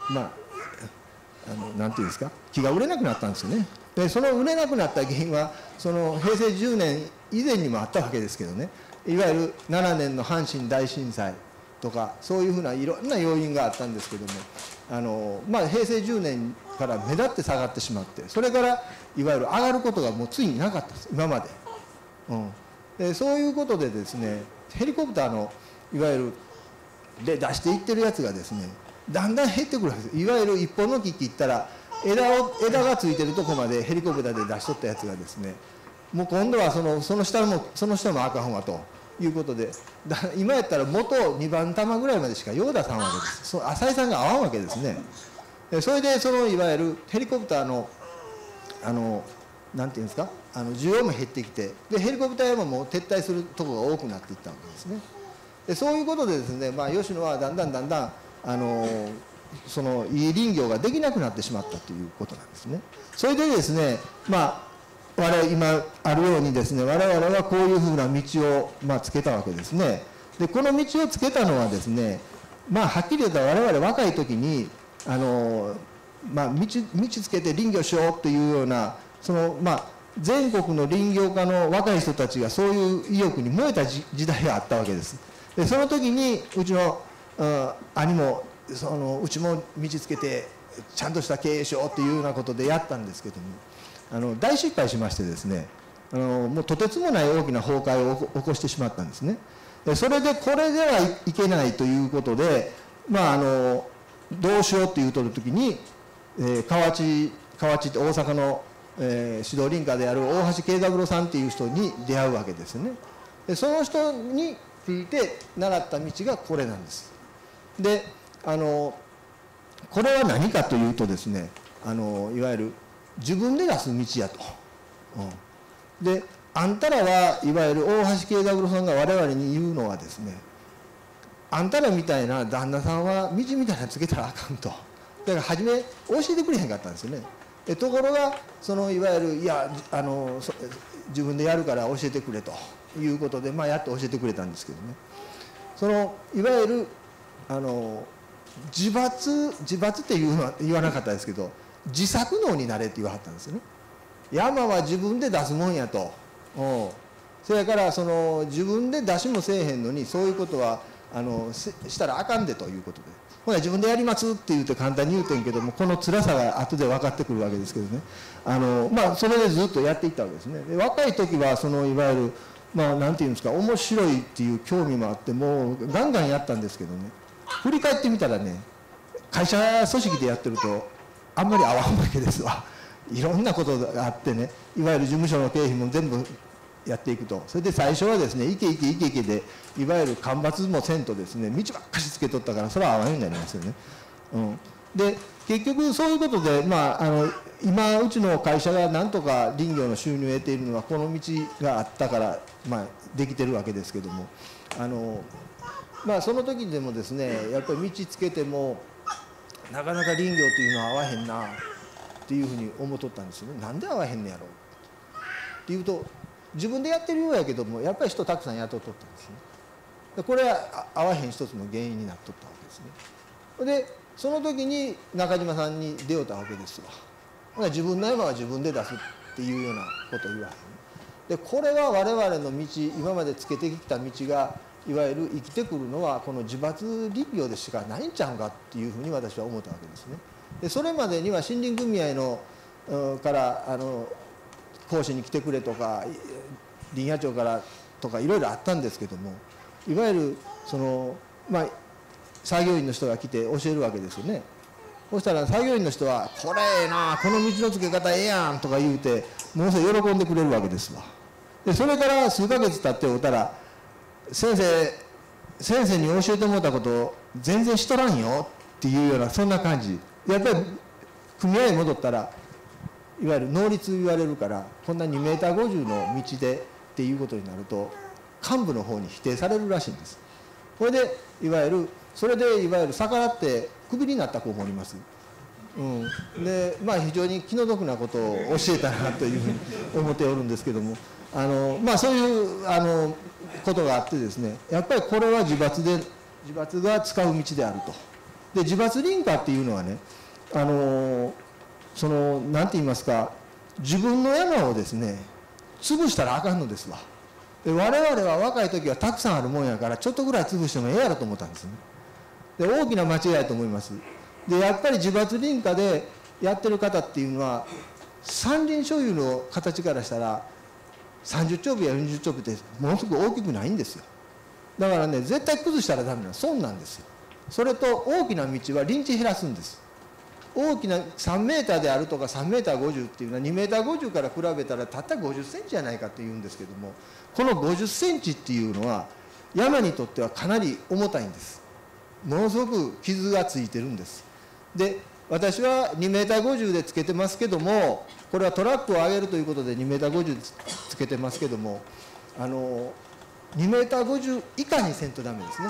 [SPEAKER 3] まああのなんていうんですか木が売れなくなったんですよね。でその売れなくなった原因はその平成10年以前にもあったわけですけどね。いわゆる7年の阪神大震災。とかそういうふうないろんな要因があったんですけどもあの、まあ、平成10年から目立って下がってしまってそれからいわゆる上がることがもうついになかったです今まで、うん、でそういうことでですねヘリコプターのいわゆるで出していってるやつがですねだんだん減ってくるわけです。いわゆる一本の木切ったら枝を枝がついてるとこまでヘリコプターで出しとったやつがですねもう今度はそのその下もその下もあかんわと。いうことで今やったら元2番玉ぐらいまでしか用出さんわけです。そ浅井さんが合わんわけですね。それでそのいわゆるヘリコプターのあのなんていうんですか？あの需要も減ってきてでヘリコプター山も撤退するところが多くなっていったわけですね。でそういうことでですね、まあ、吉野はだんだんだんだんあのそのいい林業ができなくなってしまったということなんですね。それでですねまあ我々今あるようにですね我々はこういうふうな道を、まあ、つけたわけですね。でこの道をつけたのはですねまあはっきり言ったら我々若い時にあの、まあ、道道つけて林業しようというようなそのまあ全国の林業家の若い人たちがそういう意欲に燃えた時代があったわけです。でその時にうちの、うん、兄もそのうちも道つけてちゃんとした経営しようっていうようなことでやったんですけども。あの大失敗しましてですねあのもうとてつもない大きな崩壊を起こしてしまったんですね。でそれでこれではいけないということでまああのどうしようっていうとる時に、えー、河内河内って大阪の、えー、指導林家である大橋慶三郎さんっていう人に出会うわけですね。でその人に聞いて習った道がこれなんです。であのこれは何かというとですねあのいわゆる自分で出す道やと、うん、であんたらはいわゆる大橋慶三郎さんが我々に言うのはですねあんたらみたいな旦那さんは道みたいなのつけたらあかんと。だから初め教えてくれへんかったんですよね。でところがそのいわゆるいやあの自分でやるから教えてくれと。いうことで、まあ、やっと教えてくれたんですけどね。そのいわゆるあの自罰自罰っていうのは言わなかったですけど自作能になれって言わはったんですよね。山は自分で出すもんやと。それからその自分で出しもせえへんのにそういうことはあのしたらあかんでということで。ほら自分でやりますって言うて簡単に言うてんけどもこの辛さが後で分かってくるわけですけどね。あのまあそれでずっとやっていったわけですね。で若い時はそのいわゆるまあ何て言うんですか面白いっていう興味もあってもうガンガンやったんですけどね。振り返ってみたらね会社組織でやってるとあんまり合わんわけですわ。いろんなことがあってね。いわゆる事務所の経費も全部やっていくと。それで最初はですねイケイケイケイケでいわゆる干ばつもせんとですね道ばっかしつけとったからそれは合わんようになりますよね、うん、で結局そういうことでまああの今うちの会社がなんとか林業の収入を得ているのはこの道があったから、まあ、できてるわけですけども。あのまあその時でもですねやっぱり道つけてもなかなか林業っていうのは合わへんなっていうふうに思っとったんですよね。なんで合わへんねやろうっていうと自分でやってるようやけどもやっぱり人たくさん雇っとったんですね。でこれは合わへん一つの原因になっとったわけですね。でその時に中島さんに出会うたわけですわ。自分の山は自分で出すっていうようなことを言わへん。でこれは我々の道今までつけてきた道がいわゆる生きてくるのはこの自伐林業でしかないんちゃうかっていうふうに私は思ったわけですね。でそれまでには森林組合のからあの講師に来てくれとか林野庁からとかいろいろあったんですけどもいわゆるそのまあ作業員の人が来て教えるわけですよね。そしたら作業員の人は「これええなこの道の付け方ええやん」とか言うてものすごい喜んでくれるわけですわ。でそれから数ヶ月経っておったら先生先生に教えてもらったこと全然しとらんよっていうようなそんな感じ。やっぱり組合に戻ったらいわゆる能率言われるからこんな2メーター50の道でっていうことになると幹部の方に否定されるらしいんです。これでいわゆるそれでいわゆる逆らってクビになった子もおります、うん、でまあ非常に気の毒なことを教えたなというふうに思っておるんですけども。あのまあそういうあのことがあってですねやっぱりこれは自伐で自伐が使う道であると。で自伐林家っていうのはねあのその何て言いますか自分の山をですね潰したらあかんのですわ。で我々は若い時はたくさんあるもんやからちょっとぐらい潰してもええやろと思ったんですね。で大きな間違いと思います。でやっぱり自伐林家でやってる方っていうのは山林所有の形からしたら30丁部や40丁部ってものすごく大きくないんですよ。だからね絶対崩したらダメな損なんですよ。それと大きな道は臨地減らすんです。大きな3メーターであるとか3メーター50っていうのは2メーター50から比べたらたった50センチじゃないかっていうんですけどもこの50センチっていうのは山にとってはかなり重たいんです。ものすごく傷がついてるんです。で私は2メーター50でつけてますけどもこれはトラックを上げるということで2メーター50つけてますけどもあの2メーター50以下にせんとダメですね。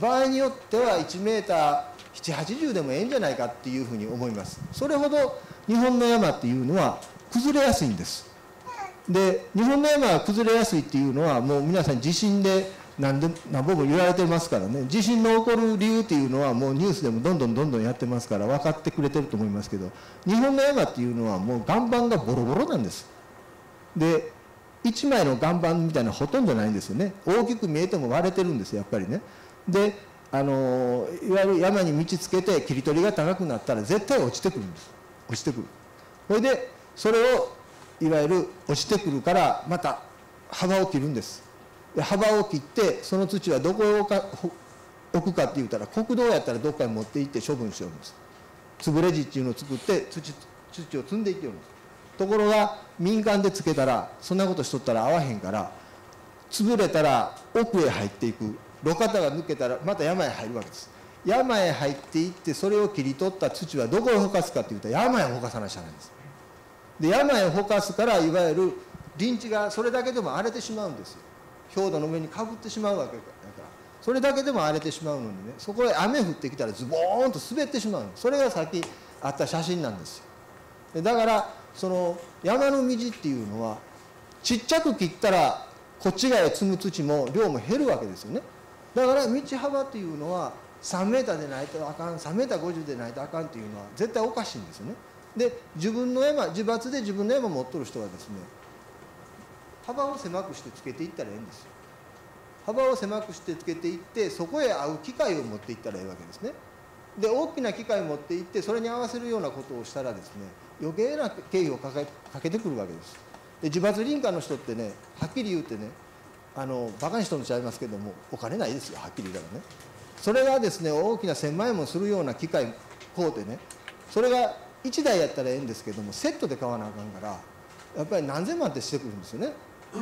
[SPEAKER 3] 場合によっては1メーター780でもええんじゃないかっていうふうに思います。それほど日本の山っていうのは崩れやすいんです。で日本の山が崩れやすいっていうのはもう皆さん地震で何で何本も言われてますからね。地震の起こる理由っていうのはもうニュースでもどんどんどんどんやってますから分かってくれてると思いますけど日本の山っていうのはもう岩盤がボロボロなんです。で1枚の岩盤みたいなほとんどないんですよね。大きく見えても割れてるんですやっぱりね。であのいわゆる山に道つけて切り取りが高くなったら絶対落ちてくるんです。落ちてくる。それでそれをいわゆる落ちてくるからまた幅を切るんです。幅を切ってその土はどこへ置か置くかって言ったら国道やったらどっかに持って行って処分しようんです。潰れ地っていうのを作って土土を積んでいってるんです。ところが民間でつけたらそんなことしとったら合わへんから潰れたら奥へ入っていく。路肩が抜けたらまた山へ入るわけです。山へ入っていってそれを切り取った土はどこへほかすかっていうと山へほかさなきゃないんです。で山へほかすからいわゆる林地がそれだけでも荒れてしまうんですよ。氷土の上にかぶってしまうわけだから。それだけでも荒れてしまうのにねそこへ雨降ってきたらズボーンと滑ってしまうそれがさっきあった写真なんですよ。だからその山の道っていうのはちっちゃく切ったらこっち側へ積む土も量も減るわけですよね。だから道幅っていうのは3メーターでないとあかん3メーター50でないとあかんっていうのは絶対おかしいんですよね。で自分の山自伐で自分の山持っとる人はですね幅を狭くしてつけていったらええんですよ。幅を狭くしてつけていってそこへ合う機械を持っていったらええわけですね。で大きな機械を持っていってそれに合わせるようなことをしたらですね余計な経費をかけかけてくるわけです。で自伐林家の人ってねはっきり言うてねあのバカにしとんのちゃいますけどもお金ないですよはっきり言うからね。それがですね大きな1000万円もするような機械買うてね。それが1台やったらええんですけどもセットで買わなあかんからやっぱり何千万ってしてくるんですよね。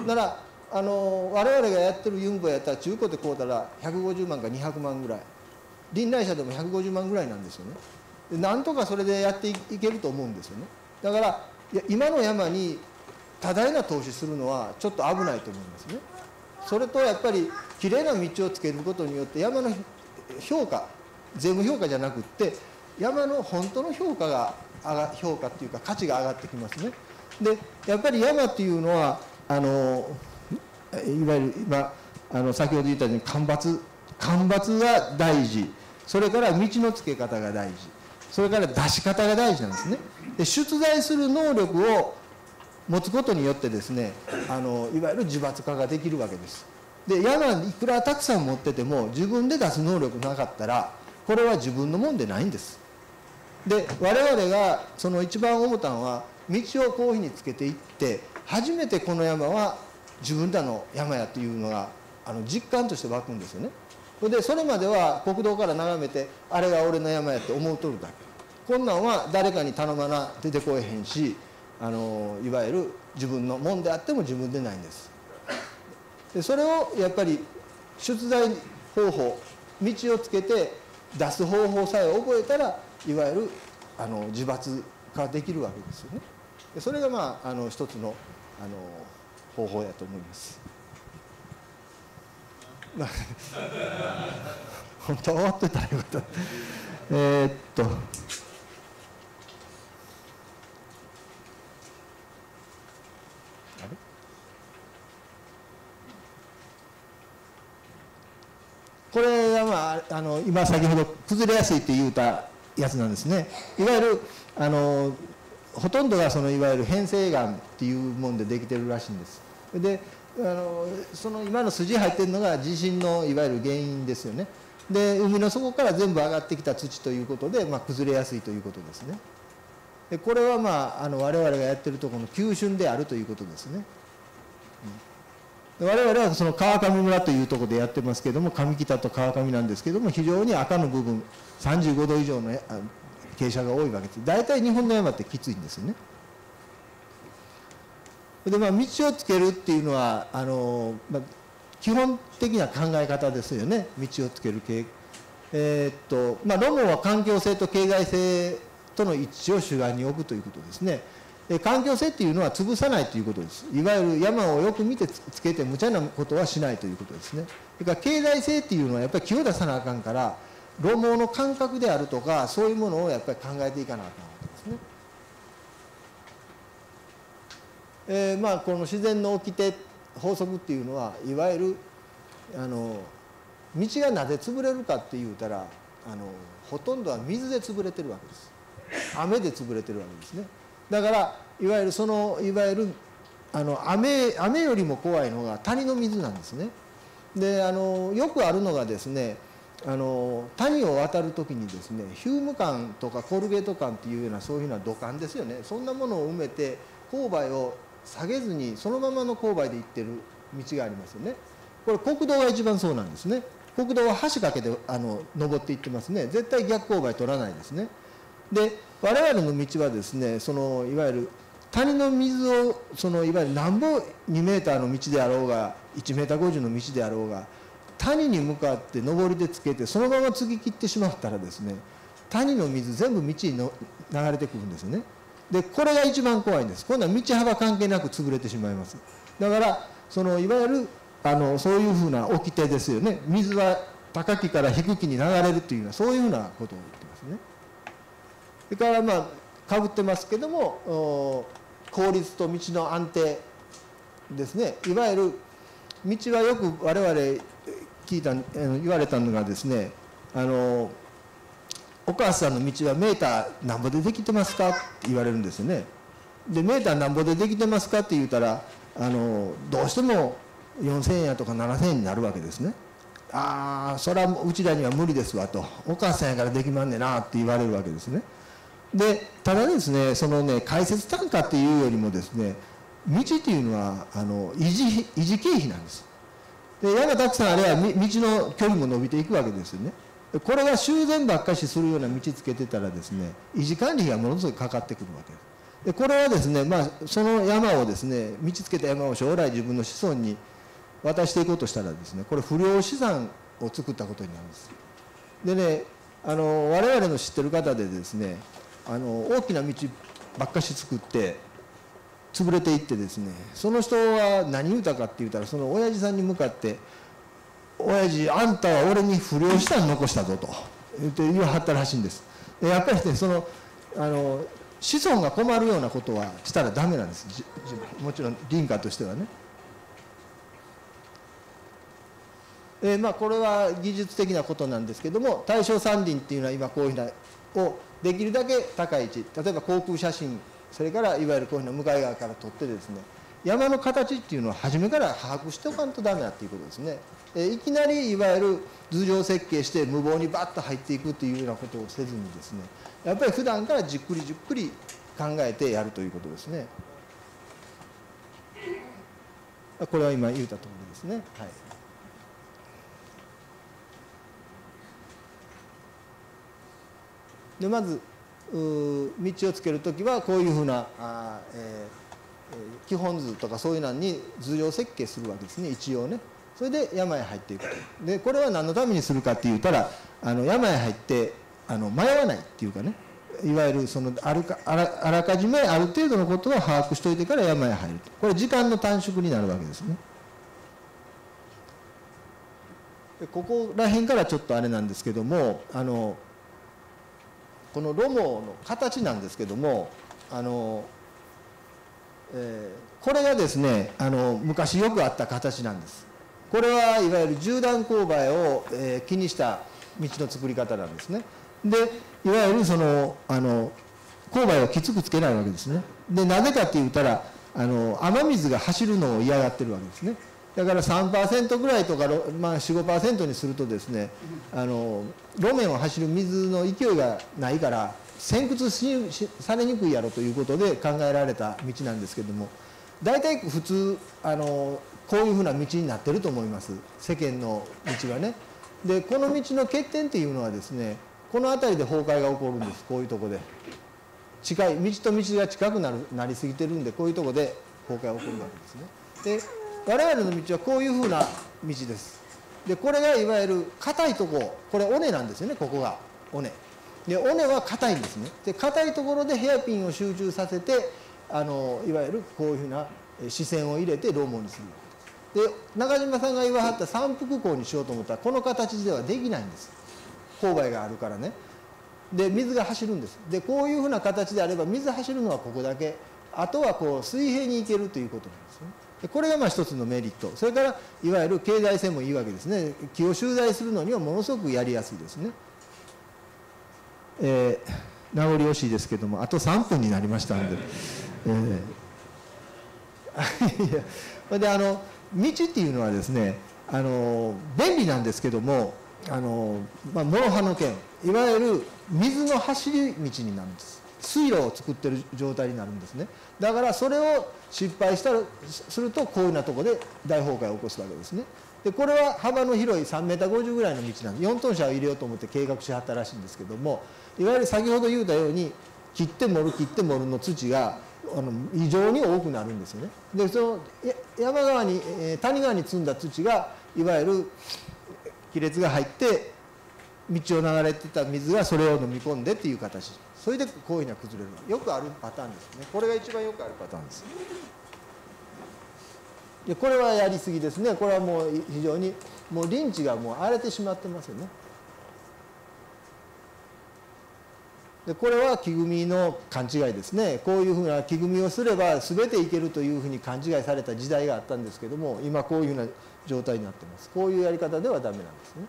[SPEAKER 3] だからあの我々がやってるユンボやったら中古で買うたら150万か200万ぐらい。林内車でも150万ぐらいなんですよね。なんとかそれでやっていけると思うんですよね。だからいや今の山に多大な投資するのはちょっと危ないと思いますね。それとやっぱりきれいな道をつけることによって山の評価税務評価じゃなくって山の本当の評価が上が評価っていうか価値が上がってきますね。でやっぱり山っていうのはあのいわゆる今あの先ほど言ったように干ばつ干ばつが大事。それから道のつけ方が大事。それから出し方が大事なんですね。で出題する能力を持つことによってですねあのいわゆる自伐化ができるわけです。で山いくらたくさん持ってても自分で出す能力なかったらこれは自分のもんでないんです。で我々がその一番思ったのは道をこういうふうにつけていって初めてこの山は自分らの山やというのがあの実感として湧くんですよね。でそれまでは国道から眺めてあれが俺の山やって思うとるだけ。こんなんは誰かに頼まな出てこえへんしあのいわゆる自分のもんであっても自分でないんです。でそれをやっぱり出題方法道をつけて出す方法さえ覚えたらいわゆるあの自伐ができるわけですよね。それがまああの一つのあの方法やと思います。本当？は終わってたらよかった。えー、っと。これは、まあ、あの今先ほど崩れやすいって言うたやつなんですね。いわゆるあのほとんどがそのいわゆる変成岩っていうもんでできてるらしいんです。であのその今の筋入ってるのが地震のいわゆる原因ですよね。で海の底から全部上がってきた土ということで、まあ、崩れやすいということですね。でこれはまああの我々がやってるところの急峻であるということですね、うん、我々はその川上村というところでやってますけども上北と川上なんですけども非常に赤の部分35度以上の傾斜が多いわけです大体日本の山ってきついんですよねでまあ道をつけるっていうのはあの、まあ、基本的な考え方ですよね道をつける系えー、っとまあロゴは環境性と経済性との一致を主眼に置くということですね。環境性っていうのは潰さないということです。いわゆる山をよく見てつけて無茶なことはしないということですね。それから経済性っていうのはやっぱり気を出さなあかんから、路網の感覚であるとか、そういうものをやっぱり考えていかなあかんわけですね。えー、まあこの自然の掟法則っていうのはいわゆるあの道がなぜ潰れるかっていうたらあのほとんどは水で潰れてるわけです。雨で潰れてるわけですね。だからいわゆるそのいわゆるあの雨雨よりも怖いのが谷の水なんですね。であのよくあるのがですねあの谷を渡る時にですねヒューム管とかコルゲート管っていうようなそういうような土管ですよね。そんなものを埋めて勾配を下げずにそのままの勾配で行ってる道がありますよね。これ国道が一番そうなんですね。国道は橋かけてあの登っていってますね。絶対逆勾配取らないですね。で我々の道はですねそのいわゆる谷の水をそのいわゆるなんぼ2メーターの道であろうが1メーター50の道であろうが谷に向かって上りでつけてそのまま継ぎ切ってしまったらですね谷の水全部道にの流れてくるんですね。でこれが一番怖いんです。今度は道幅関係なく潰れてしまいます。だからそのいわゆるあのそういうふうな掟ですよね。水は高きから低きに流れるというようなそういうふうなことを言ってますね。それからまあかぶってますけども効率と道の安定ですね。いわゆる道はよく我々聞いた言われたのがですねあのお母さんの道はメーターなんぼでできてますかって言われるんですよね。でメーターなんぼでできてますかって言うたらあのどうしても4000円やとか7000円になるわけですね。ああそれはうちらには無理ですわと。お母さんやからできまんねんなって言われるわけですね。でただですねそのね解説単価っていうよりもですね道っていうのはあの維持維持経費なんです。で矢がたくさんあれば道の距離も伸びていくわけですよね。これが修繕ばっかしするような道つけてたらですね維持管理費がものすごくかかってくるわけです。でこれはですね、まあ、その山をですね道つけた山を将来自分の子孫に渡していこうとしたらですねこれ不良資産を作ったことになるんです。でねあの我々の知ってる方でですねあの大きな道ばっかし作って潰れていってですねその人は何言うたかって言ったらその親父さんに向かって「親父あんたは俺に不良資産残したぞ」と言って言わはったらしいんです。やっぱりねそのあの子孫が困るようなことはしたらダメなんです。もちろん林家としてはね。えー、まあこれは技術的なことなんですけども対象山林っていうのは今こういうふうなをできるだけ高い位置例えば航空写真それからいわゆるこういうの向かい側から撮ってですね山の形っていうのは初めから把握しておかんとダメだっていうことですね、えー、いきなりいわゆる図上設計して無謀にバッと入っていくっていうようなことをせずにですねやっぱり普段からじっくりじっくり考えてやるということですね。これは今言うたところですね。はい。でまず道をつける時はこういうふうなあ、えー、基本図とかそういうのに図上設計するわけですね一応ね。それで山へ入っていくと。でこれは何のためにするかって言ったらあの山へ入ってあの迷わないっていうかね。いわゆるそのあるかあらあらかじめある程度のことを把握しておいてから山へ入るこれ時間の短縮になるわけですね。ここら辺からちょっとあれなんですけどもあのこのロモの形なんですけどもあの、えー、これがですねあの昔よくあった形なんです。これはいわゆる縦断勾配を、えー、気にした道の作り方なんですね。でいわゆるそのあの勾配をきつくつけないわけですね。でなぜかって言ったらあの雨水が走るのを嫌がってるわけですね。だから3%ぐらいとか、まあ、45%にするとですねあの路面を走る水の勢いがないから先屈されにくいやろということで考えられた道なんですけども大体普通あのこういうふうな道になっていると思います世間の道はね。でこの道の欠点っていうのはですねこの辺りで崩壊が起こるんですこういうところで近い道と道が近くなるなりすぎてるんでこういうところで崩壊が起こるわけですね。で我々の道はこういうふうな道です。でこれがいわゆる硬いとここれ尾根なんですよねここが。尾根。で尾根は硬いんですね。で硬いところでヘアピンを集中させてあのいわゆるこういうふうな視線を入れてローモにする。で中島さんが言わはった三腹口にしようと思ったらこの形ではできないんです。勾配があるからね。で水が走るんです。でこういうふうな形であれば水走るのはここだけ。あとはこう水平に行けるということなんですね。これがまあ一つのメリット。それからいわゆる経済性もいいわけですね。木を収材するのにはものすごくやりやすいですね。えー、名残惜しいですけどもあと3分になりましたので、えー、いやであの道っていうのはですねあの便利なんですけどもあの、まあ、諸刃の剣。いわゆる水の走り道になるんです。水路を作ってる状態になるんですね。だからそれを失敗したらするとこういうようなとこで大崩壊を起こすわけですね。でこれは幅の広い3 m 50ぐらいの道なんで4トン車を入れようと思って計画しはったらしいんですけどもいわゆる先ほど言うたように切って盛る切って盛るの土があの異常に多くなるんですよね。でその山側に、谷川に積んだ土がいわゆる亀裂が入って道を流れてた水がそれを飲み込んでっていう形。それでこういうふうに崩れる。よくあるパターンですね。これが一番よくあるパターンです。でこれはやりすぎですね。これはもう非常にもう臨地がもう荒れてしまってますよね。でこれは木組みの勘違いですね。こういうふうな木組みをすれば全ていけるというふうに勘違いされた時代があったんですけども今こういうふうな状態になってます。こういうやり方ではダメなんですね。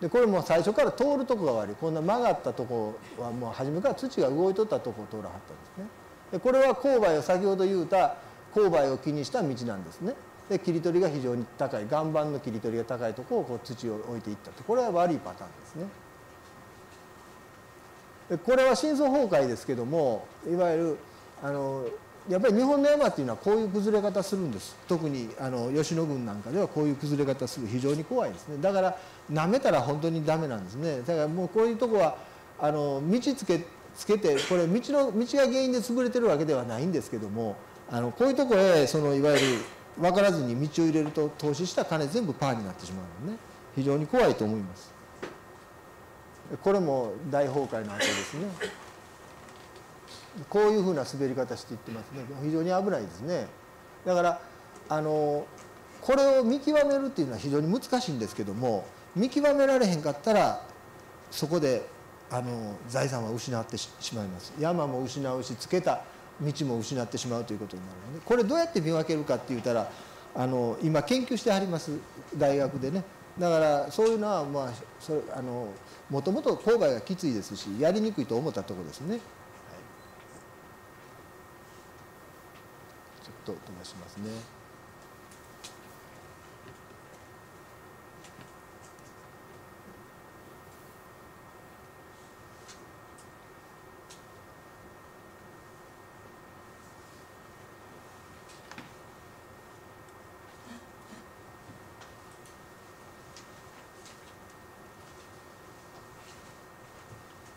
[SPEAKER 3] でこれも最初から通るとこが悪い。こんな曲がったとこはもう初めから土が動いとったとこを通らはったんですね。でこれは勾配を先ほど言うた勾配を気にした道なんですね。で切り取りが非常に高い。岩盤の切り取りが高いとこをこう土を置いていったと。これは悪いパターンですね。でこれは深層崩壊ですけどもいわゆるあのやっぱり日本の山っていうのはこういう崩れ方するんです。特にあの吉野郡なんかではこういう崩れ方する。非常に怖いですね。だから舐めたら本当にダメなんですね。だからもうこういうとこはあの道つけつけてこれ道の道が原因で潰れてるわけではないんですけどもあのこういうとこへそのいわゆる分からずに道を入れると投資した金全部パーになってしまうのね。非常に怖いと思います。これも大崩壊の後ですね。こういうふうな滑り方していってますね。非常に危ないですね。だからあのこれを見極めるっていうのは非常に難しいんですけども見極められへんかったらそこであの財産は失ってしまいます。山も失うしつけた道も失ってしまうということになるのでこれどうやって見分けるかって言ったらあの今研究してはります大学でね。だからそういうのはまあそれあのもともと勾配がきついですしやりにくいと思ったところですね、はい、ちょっと飛ばしますね。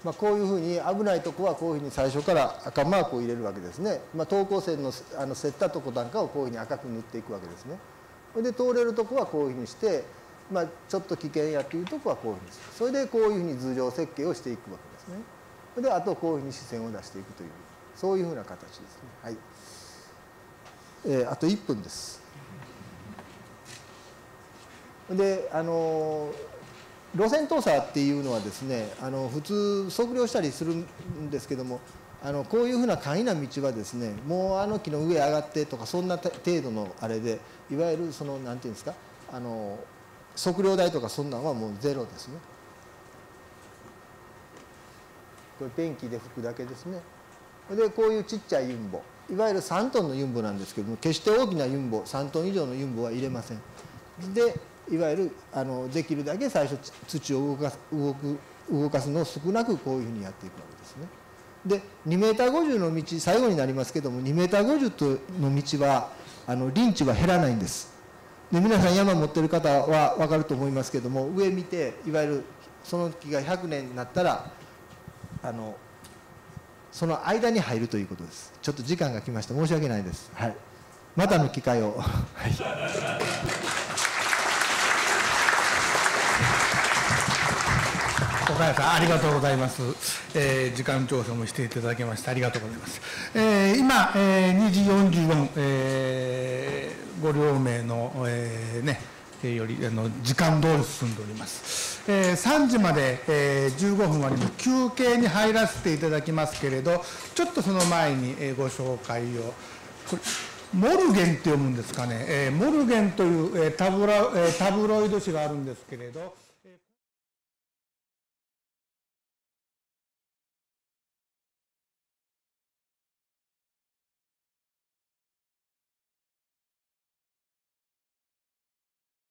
[SPEAKER 3] まあ、こういうふうに危ないとこはこういうふうに最初から赤マークを入れるわけですね、まあ、等高線のあの競ったとこなんかをこういうふうに赤く塗っていくわけですね。それで通れるとこはこういうふうにして、まあ、ちょっと危険やっていうとこはこういうふうにする。それでこういうふうに図上設計をしていくわけですね。であとこういうふうに視線を出していくというそういうふうな形ですね。はい、えー、あと1分です。であの路線搭載っていうのはですねあの普通測量したりするんですけどもあのこういうふうな簡易な道はですねもうあの木の上上がってとかそんな程度のあれでいわゆるそのなんていうんですかあの測量台とかそんなんはもうゼロですね。これペンキで拭くだけですね。でこういうちっちゃいユンボ。いわゆる3トンのユンボなんですけども決して大きなユンボ3トン以上のユンボは入れません。でいわゆるあのできるだけ最初土を動かす動く動かすのを少なくこういうふうにやっていくわけですね。で2メーター50の道最後になりますけども2メーター50の道はあの林地は減らないんです。で皆さん山持ってる方は分かると思いますけども上見ていわゆるその木が100年になったらあのその間に入るということです。ちょっと時間が来ました。申し訳ないです、はい、またの機会を、はい。
[SPEAKER 1] 岡谷さん、ありがとうございます。えー時間調整もしていただきまして、ありがとうございます。えー今、えー2時44分、えーご両名の、えーね、よりあの時間通り進んでおります。えー3時まで、えー15分あります休憩に入らせていただきますけれど、ちょっとその前に、えーご紹介を。これモルゲンって読むんですかね、えーモルゲンという、えータブラえータブロイド紙があるんですけれど。